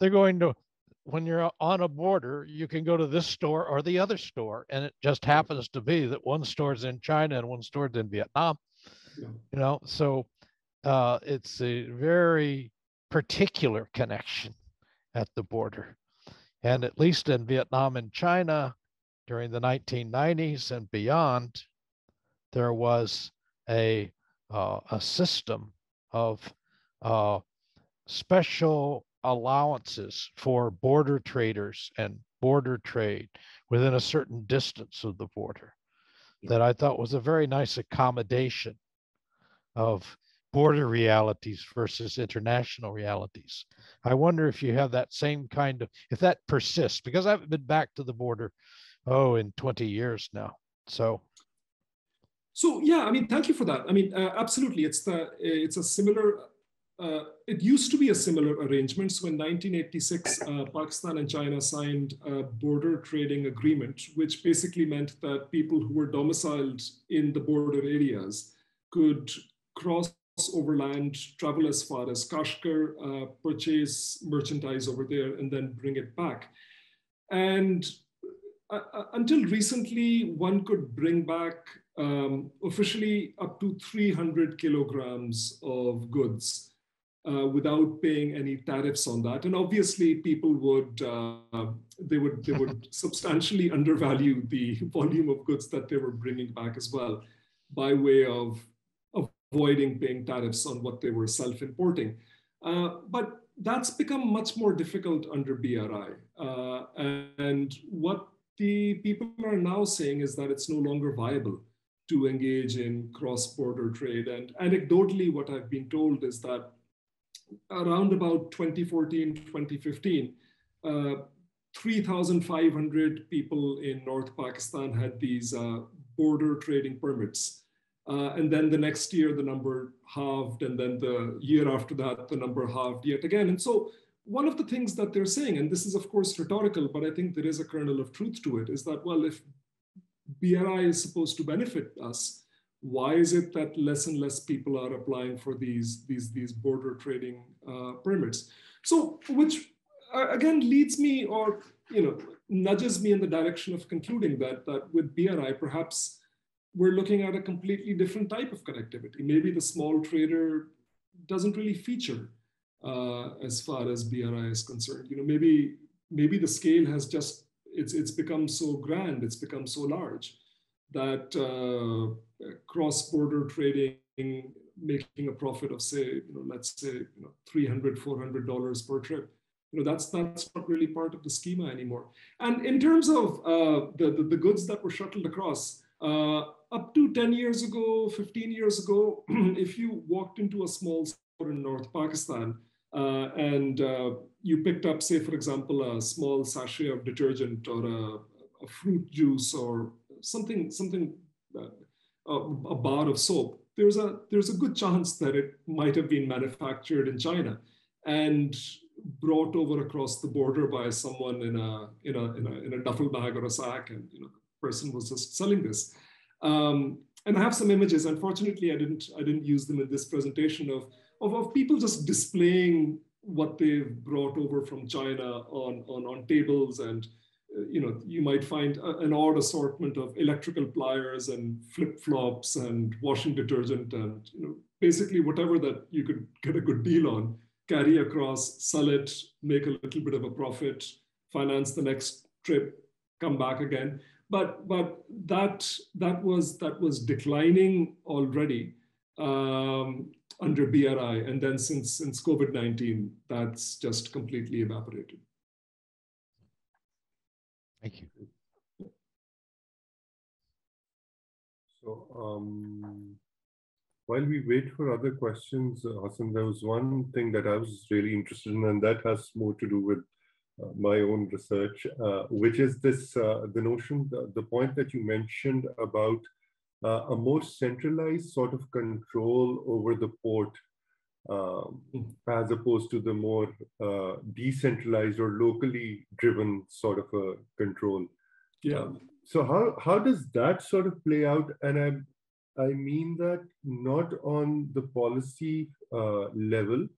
they're going to, when you're on a border, you can go to this store or the other store. And it just happens to be that one store's in China and one store's in Vietnam. Yeah. You know, so uh, it's a very particular connection at the border. And at least in Vietnam and China during the 1990s and beyond, there was a uh, a system of uh, special allowances for border traders and border trade within a certain distance of the border that I thought was a very nice accommodation of border realities versus international realities. I wonder if you have that same kind of, if that persists, because I haven't been back to the border, oh, in 20 years now. So so yeah, I mean, thank you for that. I mean, uh, absolutely, it's the it's a similar. Uh, it used to be a similar arrangement. So in 1986, uh, Pakistan and China signed a border trading agreement, which basically meant that people who were domiciled in the border areas could cross overland, travel as far as Kashgar, uh, purchase merchandise over there, and then bring it back. And uh, uh, until recently, one could bring back um, officially up to 300 kilograms of goods uh, without paying any tariffs on that. And obviously, people would uh, they would they would substantially undervalue the volume of goods that they were bringing back as well, by way of avoiding paying tariffs on what they were self-importing. Uh, but that's become much more difficult under BRI. Uh, and what the people are now saying is that it's no longer viable to engage in cross-border trade. And anecdotally, what I've been told is that around about 2014, 2015, uh, 3,500 people in North Pakistan had these uh, border trading permits. Uh, and then the next year, the number halved. And then the year after that, the number halved yet again. And so one of the things that they're saying, and this is of course rhetorical, but I think there is a kernel of truth to it, is that, well, if BRI is supposed to benefit us. Why is it that less and less people are applying for these, these, these border trading uh, permits? So, which uh, again leads me or you know nudges me in the direction of concluding that that with BRI, perhaps we're looking at a completely different type of connectivity. Maybe the small trader doesn't really feature uh, as far as BRI is concerned. You know, maybe maybe the scale has just it's it's become so grand, it's become so large that uh, cross-border trading making a profit of say, you know, let's say, you know, 300, 400 dollars per trip. You know, that's that's not really part of the schema anymore. And in terms of uh, the, the, the goods that were shuttled across, uh, up to 10 years ago, 15 years ago, if you walked into a small store in North Pakistan uh, and uh, you picked up, say, for example, a small sachet of detergent or a, a fruit juice or something, something, uh, a, a bar of soap, there's a there's a good chance that it might have been manufactured in China and brought over across the border by someone in a in a in a, in a duffel bag or a sack, and you know, the person was just selling this. Um, and I have some images. Unfortunately, I didn't I didn't use them in this presentation of of, of people just displaying what they've brought over from China on on, on tables and you know you might find a, an odd assortment of electrical pliers and flip flops and washing detergent and you know basically whatever that you could get a good deal on carry across sell it make a little bit of a profit finance the next trip come back again but but that that was that was declining already um, under BRI, and then since since COVID nineteen, that's just completely evaporated. Thank you. So um, while we wait for other questions, uh, Hasan, there was one thing that I was really interested in, and that has more to do with uh, my own research, uh, which is this uh, the notion, the, the, point that you mentioned about uh, a more centralized sort of control over the port um, hmm. as opposed to the more uh, decentralized or locally driven sort of a control. Yeah. Um, so how how does that sort of play out? And I I mean that not on the policy uh, level,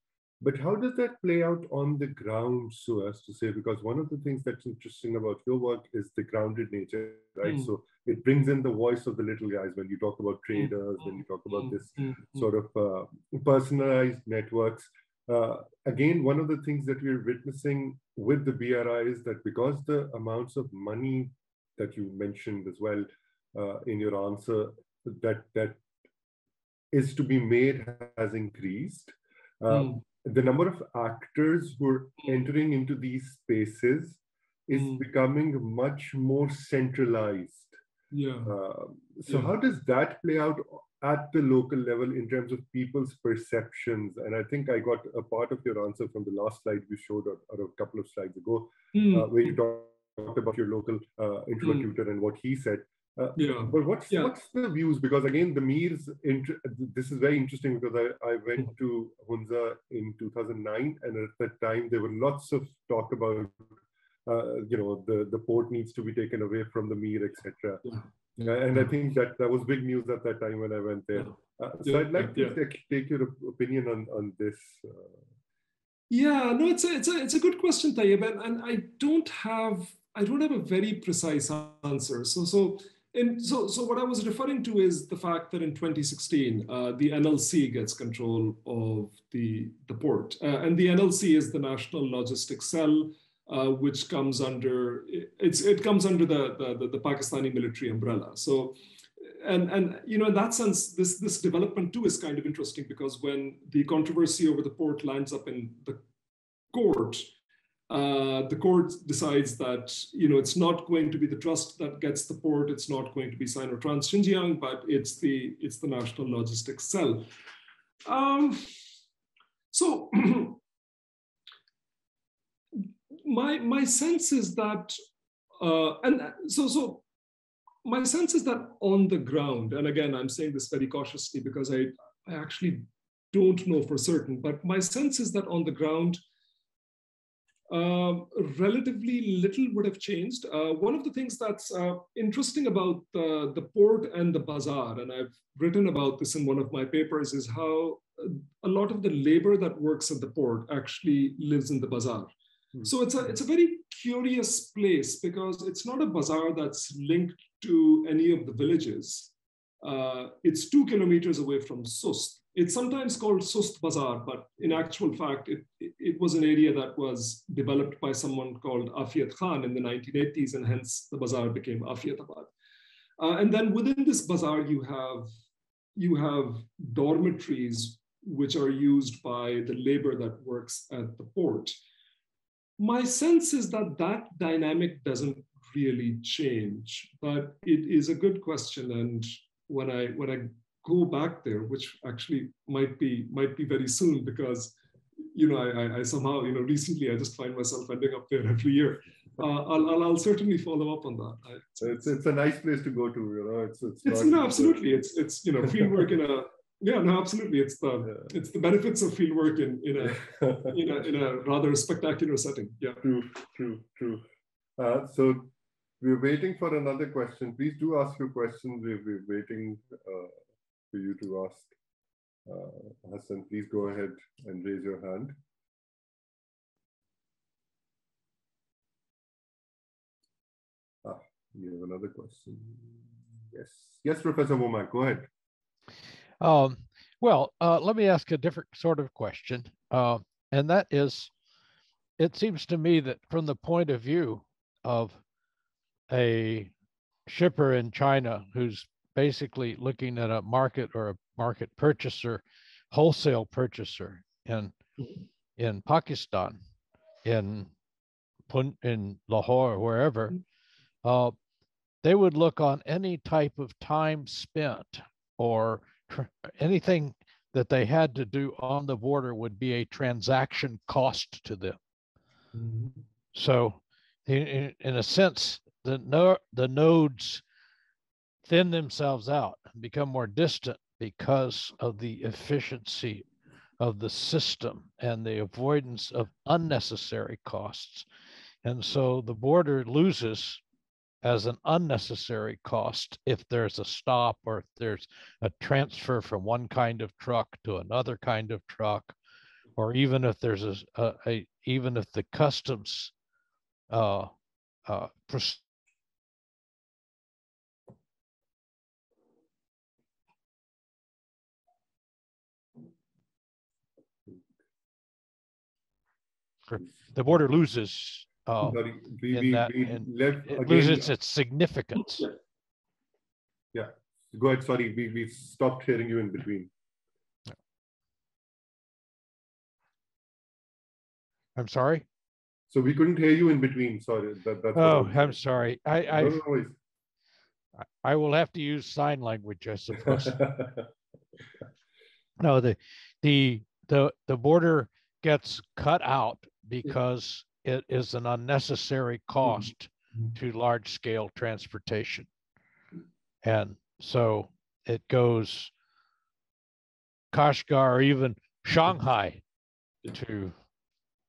but how does that play out on the ground, so as to say? Because one of the things that's interesting about your work is the grounded nature, right? Mm. So it brings in the voice of the little guys when you talk about hmm. traders, mm. when you talk about hmm. this mm. sort of uh, personalized networks. Uh, again, one of the things that we're witnessing with the BRI is that because the amounts of money that you mentioned as well uh, in your answer, that that is to be made has increased. Um, the number of actors who are hmm. entering into these spaces is mm. becoming much more centralized. Yeah. Uh, so yeah. how does that play out at the local level in terms of people's perceptions? And I think I got a part of your answer from the last slide you showed, or, or a couple of slides ago, mm. uh, where you talked about your local uh, introvert mm. tutor and what he said. Uh, yeah. But what's yeah. what's the views? Because again, the Mir's this is very interesting because I, I went mm. to Hunza in 2009, and at that time there were lots of talk about uh, you know the the port needs to be taken away from the Mir, etc. Yeah. And I think that that was big news at that time when I went there. Uh, so I'd like to take, take, your opinion on on this. Uh. Yeah, no, it's a it's a it's a good question, Tayyib, and, and I don't have I don't have a very precise answer. So so and so, so what I was referring to is the fact that in 2016, uh, the NLC gets control of the, the port. Uh, and the NLC is the National Logistics Cell, uh, which comes under, it's, it comes under the, the, the, Pakistani military umbrella. So, and, and you know, in that sense, this, this development too is kind of interesting because when the controversy over the port lands up in the court, uh, the court decides that you know it's not going to be the trust that gets the port, it's not going to be Sinotrans Xinjiang, but it's the it's the national logistics cell. Um, so my my sense is that uh, and so so my sense is that on the ground, and again I'm saying this very cautiously because I I actually don't know for certain, but my sense is that on the ground um, relatively little would have changed. Uh, one of the things that's uh, interesting about the, the port and the bazaar, and I've written about this in one of my papers, is how uh, a lot of the labor that works at the port actually lives in the bazaar. Mm-hmm. So it's a, it's a very curious place because it's not a bazaar that's linked to any of the villages. Uh, it's two kilometers away from Sust. It's sometimes called Sust Bazaar, but in actual fact, it, it was an area that was developed by someone called Afiyat Khan in the 1980s, and hence the bazaar became Afiyatabad. Uh, and then within this bazaar, you have you have dormitories which are used by the labor that works at the port. My sense is that that dynamic doesn't really change, but it is a good question. And when I when I go back there, which actually might be might be very soon, because you know I, I somehow you know recently I just find myself ending up there every year. Uh, I'll, I'll, I'll certainly follow up on that. I, it's it's a nice place to go to. You know, it's it's, it's no absolutely. It's it's you know field work in a yeah, no, absolutely. It's the yeah. it's the benefits of fieldwork in in a in a in a rather spectacular setting. Yeah. True, true, true. Uh, so we're waiting for another question. Please do ask your questions. We're, we're waiting uh, for you to ask. Uh, Hasan, please go ahead and raise your hand. Ah, you have another question. Yes, yes, Professor Womack, go ahead. Um, well, uh, let me ask a different sort of question. Uh, and that is, it seems to me that from the point of view of a shipper in China who's basically looking at a market or a market purchaser, wholesale purchaser in in Pakistan, in in Lahore, wherever, uh, they would look on any type of time spent or anything that they had to do on the border would be a transaction cost to them. Mm-hmm. So, in, in, a sense, the no, the nodes thin themselves out and become more distant because of the efficiency of the system and the avoidance of unnecessary costs. And so the border loses as an unnecessary cost if there's a stop or if there's a transfer from one kind of truck to another kind of truck, or even if there's a, a, a even if the customs uh, uh, the border loses um, Sorry, we, we, that, we left it again. loses its significance. Yeah, go ahead. Sorry, we, we stopped hearing you in between. I'm sorry. So we couldn't hear you in between. Sorry. That, that's oh, I'm sorry. I I, no, I will have to use sign language, I suppose. no, the the the the border gets cut out because it is an unnecessary cost mm-hmm. to large scale transportation. And so it goes Kashgar or even Shanghai to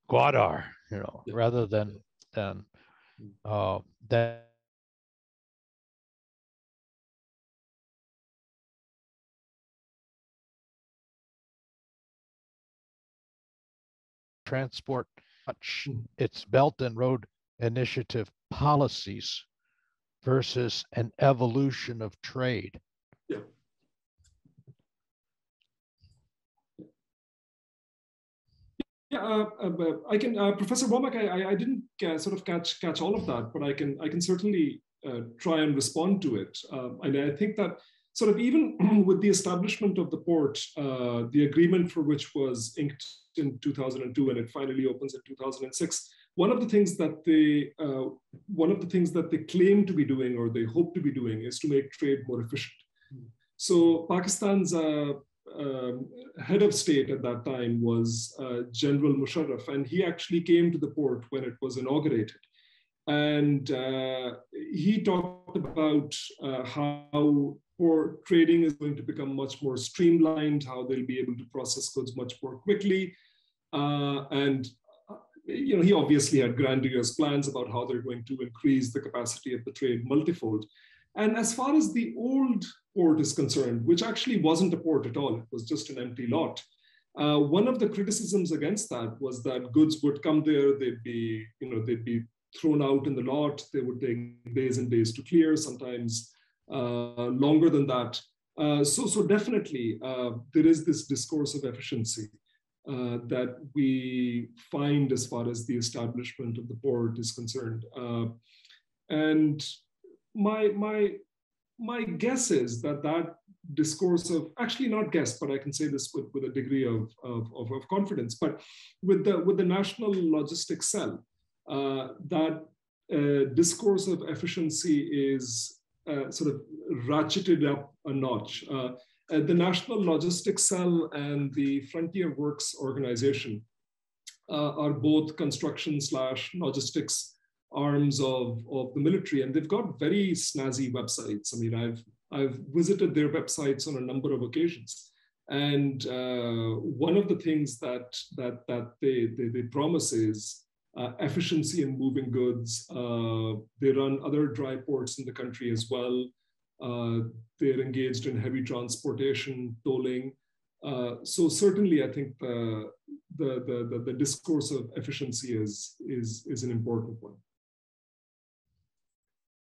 Gwadar, you know, rather than than mm. uh, that. transport much hmm. its Belt and Road Initiative policies versus an evolution of trade. Yeah. Yeah, uh, uh, I can, uh, Professor Womack. I, I didn't uh, sort of catch catch all of that, but I can I can certainly uh, try and respond to it. Uh, and I think that sort of even with the establishment of the port, uh, the agreement for which was inked in 2002 and it finally opens in 2006, one of the things that they uh, one of the things that they claim to be doing or they hope to be doing is to make trade more efficient. Mm. So Pakistan's uh, um, head of state at that time was uh, General Musharraf, and he actually came to the port when it was inaugurated. And uh, he talked about uh, how for trading is going to become much more streamlined, how they'll be able to process goods much more quickly. Uh, and uh, you know, he obviously had grandiose plans about how they're going to increase the capacity of the trade multifold. And as far as the old port is concerned, which actually wasn't a port at all, it was just an empty lot. Uh, one of the criticisms against that was that goods would come there, they'd be, you know, they'd be thrown out in the lot, they would take days and days to clear, sometimes longer than that. Uh, so, so definitely uh, there is this discourse of efficiency that we find as far as the establishment of the board is concerned. and my my my guess is that that discourse of actually not guess, but I can say this with, with a degree of, of, of, of confidence, but with the with the national logistics cell, uh, that uh, discourse of efficiency is uh, sort of ratcheted up a notch. Uh, uh, the National Logistics Cell and the Frontier Works organization uh, are both construction slash logistics arms of, of the military, and they've got very snazzy websites. I mean, I've I've visited their websites on a number of occasions, and uh, one of the things that that that they they, they promise is uh, efficiency in moving goods. Uh, they run other dry ports in the country as well. Uh, they're engaged in heavy transportation, tolling. Uh, so certainly, I think the, the, the, the, discourse of efficiency is, is, is an important one.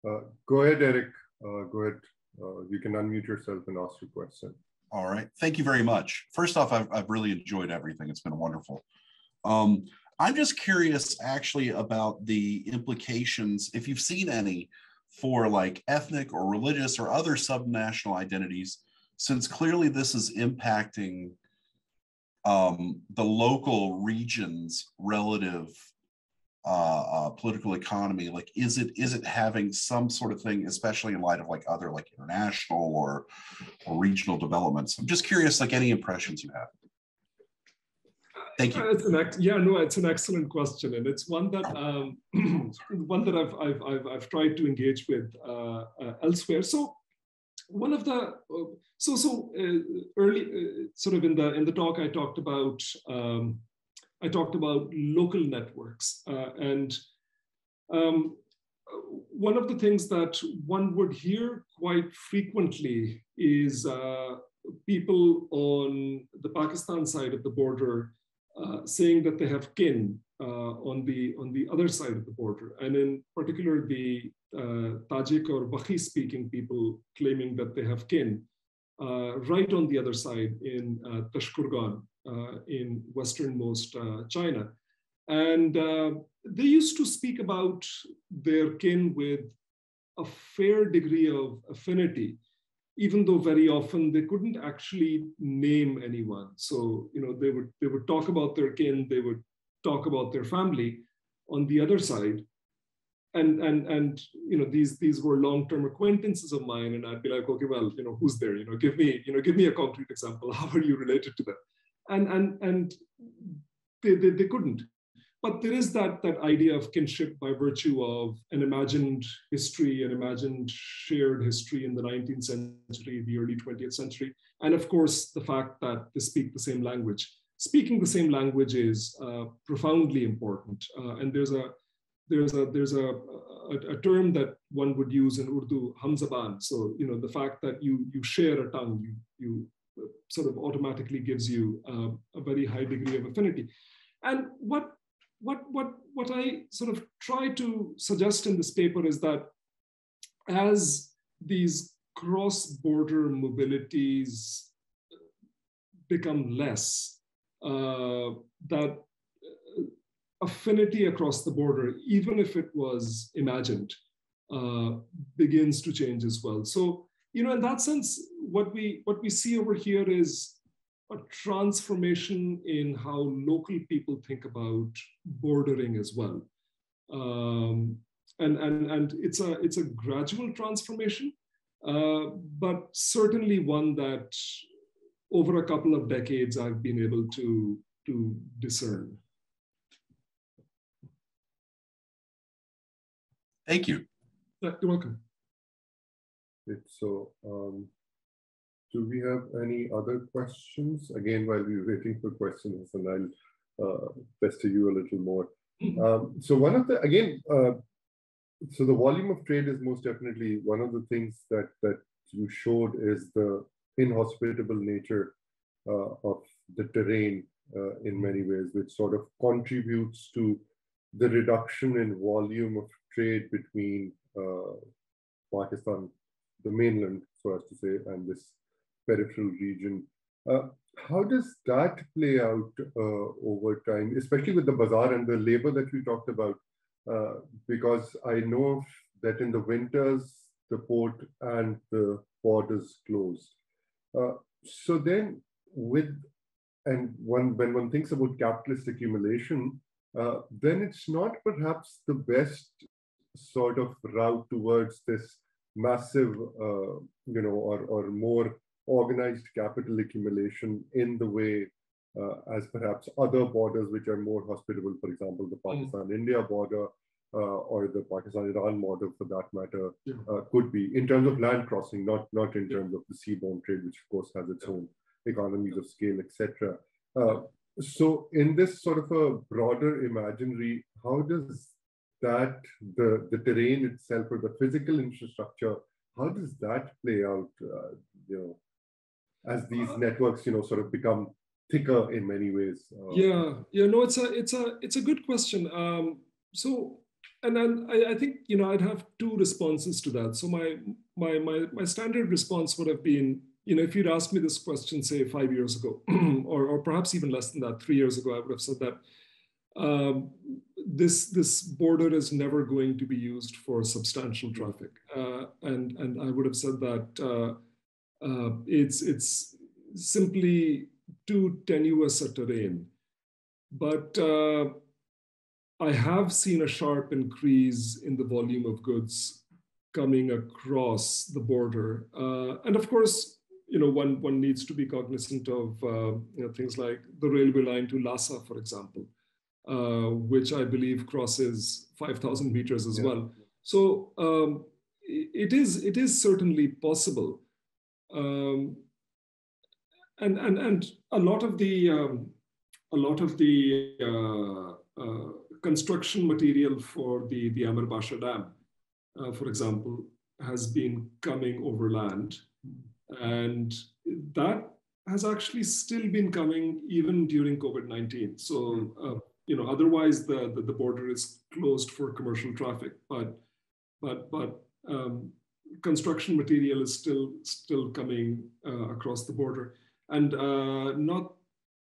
Uh, go ahead, Eric. Uh, go ahead. Uh, you can unmute yourself and ask your question. All right. Thank you very much. First off, I've, I've really enjoyed everything. It's been wonderful. Um, I'm just curious actually about the implications, if you've seen any, for like ethnic or religious or other subnational identities, since clearly this is impacting um, the local region's relative uh, uh, political economy. Like, is it is it having some sort of thing, especially in light of like other like international or or regional developments? I'm just curious, like any impressions you have. Thank you. Uh, yeah, no, it's an excellent question, and it's one that um, one that I've, I've, I've I've tried to engage with uh, uh, elsewhere. So one of the uh, so so uh, early uh, sort of in the in the talk I talked about um, I talked about local networks and um, one of the things that one would hear quite frequently is people on the Pakistan side of the border uh, saying that they have kin uh, on the on the other side of the border, and in particular the uh, Tajik or Wakhi speaking people claiming that they have kin right on the other side in uh, Tashkurgan in westernmost China, and they used to speak about their kin with a fair degree of affinity even though very often they couldn't actually name anyone. So, you know, they would they would talk about their kin, they would talk about their family on the other side. And and and you know, these these were long-term acquaintances of mine. And I'd be like, okay, well, you know, who's there? You know, give me, you know, give me a concrete example. How are you related to them? And and and they, they, they couldn't. But there is that, that idea of kinship by virtue of an imagined history, an imagined shared history in the 19th century, the early 20th century. And of course, the fact that they speak the same language. Speaking the same language is uh, profoundly important. Uh, and there's a there's a there's a, a, a, term that one would use in Urdu, hamzaban. So you know the fact that you you share a tongue, you you sort of automatically gives you uh, a very high degree of affinity. And what what, what, what I sort of try to suggest in this paper is that as these cross-border mobilities become less, uh, that affinity across the border, even if it was imagined, uh, begins to change as well. So, you know, in that sense, what we what we see over here is a transformation in how local people think about bordering as well. Um, and, and, and it's, a, it's a gradual transformation, uh, but certainly one that over a couple of decades I've been able to, to discern. Thank you. You're welcome. So um, do we have any other questions? Again, while we're waiting for questions, and I'll uh, pester you a little more. Mm-hmm. Um, so one of the, again, uh, so the volume of trade is most definitely one of the things that, that you showed is the inhospitable nature uh, of the terrain uh, in many ways, which sort of contributes to the reduction in volume of trade between uh, Pakistan, the mainland, so as to say, and this peripheral region. Uh, how does that play out uh, over time, especially with the bazaar and the labor that we talked about? Uh, because I know that in the winters, the port and the borders closed. Uh, so then with, and one, when one thinks about capitalist accumulation, uh, then it's not perhaps the best sort of route towards this massive, uh, you know, or, or more organized capital accumulation in the way uh, as perhaps other borders which are more hospitable, for example, the mm. Pakistan-India border uh, or the Pakistan-Iran border for that matter, yeah. uh, could be in terms of land crossing, not, not in terms of the seaborne trade, which of course has its own economies of scale, etc. Uh, so in this sort of a broader imaginary, how does that, the, the terrain itself or the physical infrastructure, how does that play out, uh, you know, as these networks, you know, sort of become thicker in many ways? Uh, yeah, yeah, no, it's a, it's a, it's a good question. Um, so, and then I, I think, you know, I'd have two responses to that. So my, my, my, my standard response would have been, you know, if you'd asked me this question, say five years ago, or, or perhaps even less than that, three years ago, I would have said that um, this this border is never going to be used for substantial traffic, uh, and and I would have said that uh, uh, it's it's simply too tenuous a terrain, but uh, I have seen a sharp increase in the volume of goods coming across the border, uh, and of course you know, one, one needs to be cognizant of uh, you know, things like the railway line to Lhasa, for example, uh, which I believe crosses 5,000 meters as yeah. well. So um, it is it is certainly possible, um, and and and a lot of the um, a lot of the uh, uh, construction material for the the Diamer Bhasha Dam, uh, for example, has been coming over land, and that has actually still been coming even during COVID nineteen. So uh, you know, otherwise the, the, the, border is closed for commercial traffic, but, but, but um, construction material is still, still coming uh, across the border. And uh, not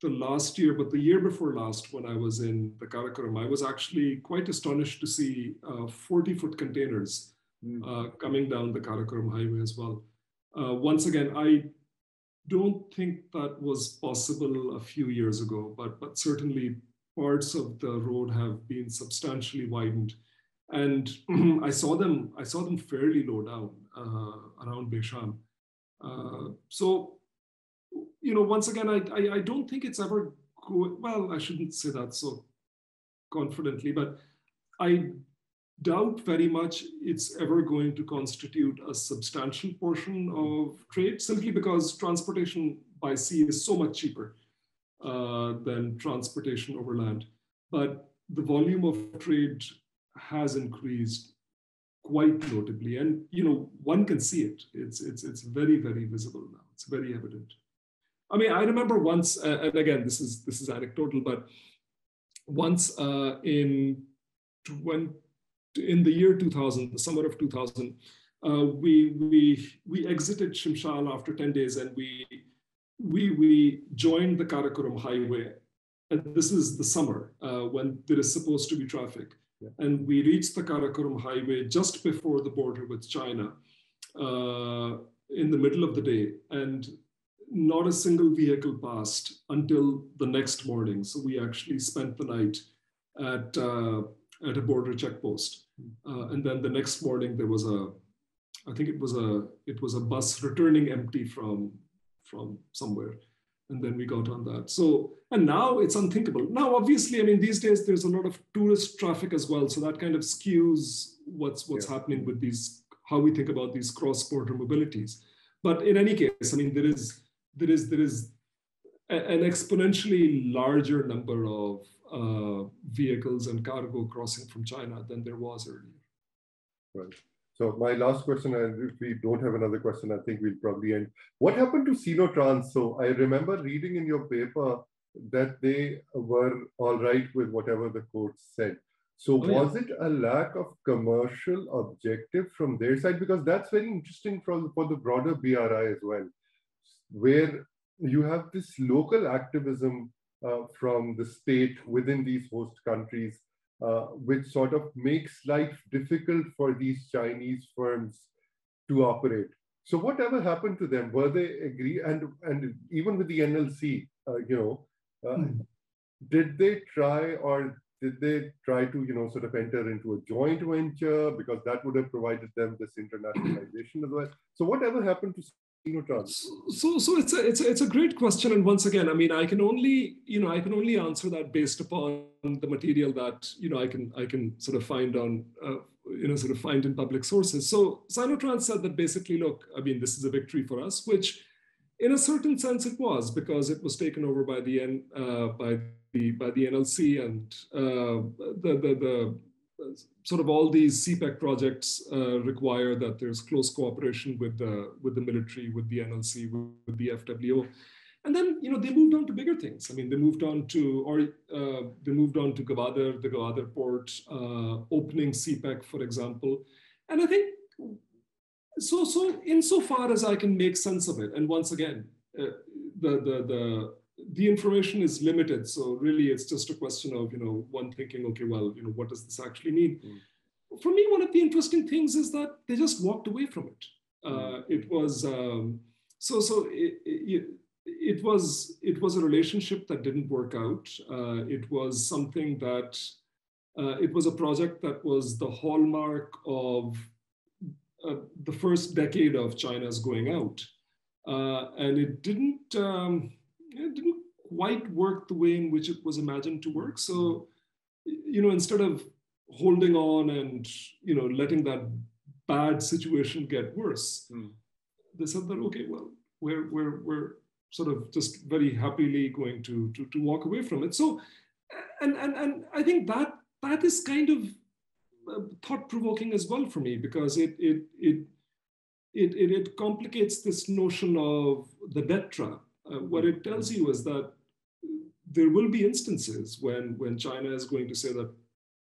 the last year, but the year before last, when I was in the Karakoram, I was actually quite astonished to see 40 uh, foot containers mm. coming down the Karakoram highway as well. Uh, once again, I don't think that was possible a few years ago, but, but certainly parts of the road have been substantially widened. And I saw them, I saw them fairly low down uh, around Besham. Uh, so, you know, once again, I, I, I don't think it's ever, go- well, I shouldn't say that so confidently, but I doubt very much it's ever going to constitute a substantial portion of trade simply because transportation by sea is so much cheaper uh, than transportation over land. But the volume of trade has increased quite notably. And you know, one can see it. It's it's it's very, very visible now. It's very evident. I mean, I remember once, uh, and again, this is this is anecdotal, but once uh, in 20, in the year 2000, the summer of 2000, uh, we we we exited Shimshal after 10 days, and we we, we joined the Karakoram Highway, and this is the summer uh, when there is supposed to be traffic. Yeah. And we reached the Karakoram Highway just before the border with China uh, in the middle of the day. And not a single vehicle passed until the next morning. So we actually spent the night at, uh, at a border checkpost. Hmm. Uh, and then the next morning there was a, I think it was a, it was a bus returning empty from from somewhere. And then we got on that. So, and now it's unthinkable. Now, obviously, I mean, these days there's a lot of tourist traffic as well. So that kind of skews what's what's yeah. happening with these, how we think about these cross-border mobilities. But in any case, I mean, there is there is there is an exponentially larger number of uh, vehicles and cargo crossing from China than there was earlier. Right. So my last question, and if we don't have another question, I think we'll probably end. What happened to Sinotrans? So I remember reading in your paper that they were all right with whatever the court said. So oh, was yeah. it a lack of commercial objective from their side? Because that's very interesting from for the broader BRI as well, where you have this local activism uh, from the state within these host countries which sort of makes life difficult for these Chinese firms to operate. So whatever happened to them? Were they agree? And and even with the NLC, uh, you know, uh, mm. did they try or did they try to you know sort of enter into a joint venture because that would have provided them this internationalization as well? So whatever happened to so, so it's a it's a, it's a great question, and once again, I mean, I can only you know I can only answer that based upon the material that you know I can I can sort of find on uh, you know sort of find in public sources. So Sinotrans said that basically, look, I mean, this is a victory for us, which in a certain sense it was because it was taken over by the N, uh, by the by the NLC and uh, the, the the sort of all these CPEC projects uh, require that there's close cooperation with the with the military, with the NLC, with, with, the FWO, and then you know they moved on to bigger things. I mean, they moved on to or uh, they moved on to Gwadar, the Gwadar port, uh, opening CPEC, for example, and I think so. So insofar as I can make sense of it, and once again, uh, the the the the information is limited. So really it's just a question of, you know, one thinking, okay, well, you know, what does this actually mean? Mm. For me, one of the interesting things is that they just walked away from it. Uh, mm. it was, um, so, so it, it, it, was, it was a relationship that didn't work out. Uh, it was something that, uh, it was a project that was the hallmark of uh, the first decade of China's going out. Uh, and it didn't, um, it didn't quite work the way in which it was imagined to work. So, you know, instead of holding on and, you know, letting that bad situation get worse, mm. they said that, okay, well, we're, we're, we're sort of just very happily going to, to, to walk away from it. So, and, and, and I think that that is kind of uh, thought provoking as well for me because it, it, it, it, it, it complicates this notion of the debt trap uh, what it tells you is that there will be instances when, when China is going to say that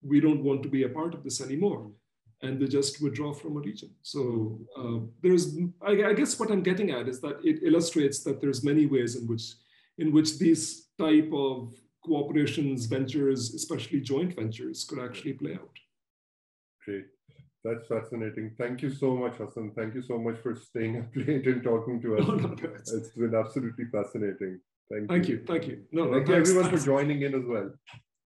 we don't want to be a part of this anymore and they just withdraw from a region. So uh, there's, I, I, guess what I'm getting at is that it illustrates that there's many ways in which, in which these type of cooperations, ventures, especially joint ventures, could actually play out. Great. That's fascinating. Thank you so much, Hasan. Thank you so much for staying up late and talking to us. Oh, no, it's been absolutely fascinating. Thank, thank you. you. Thank you. No, thank you everyone for joining in as well.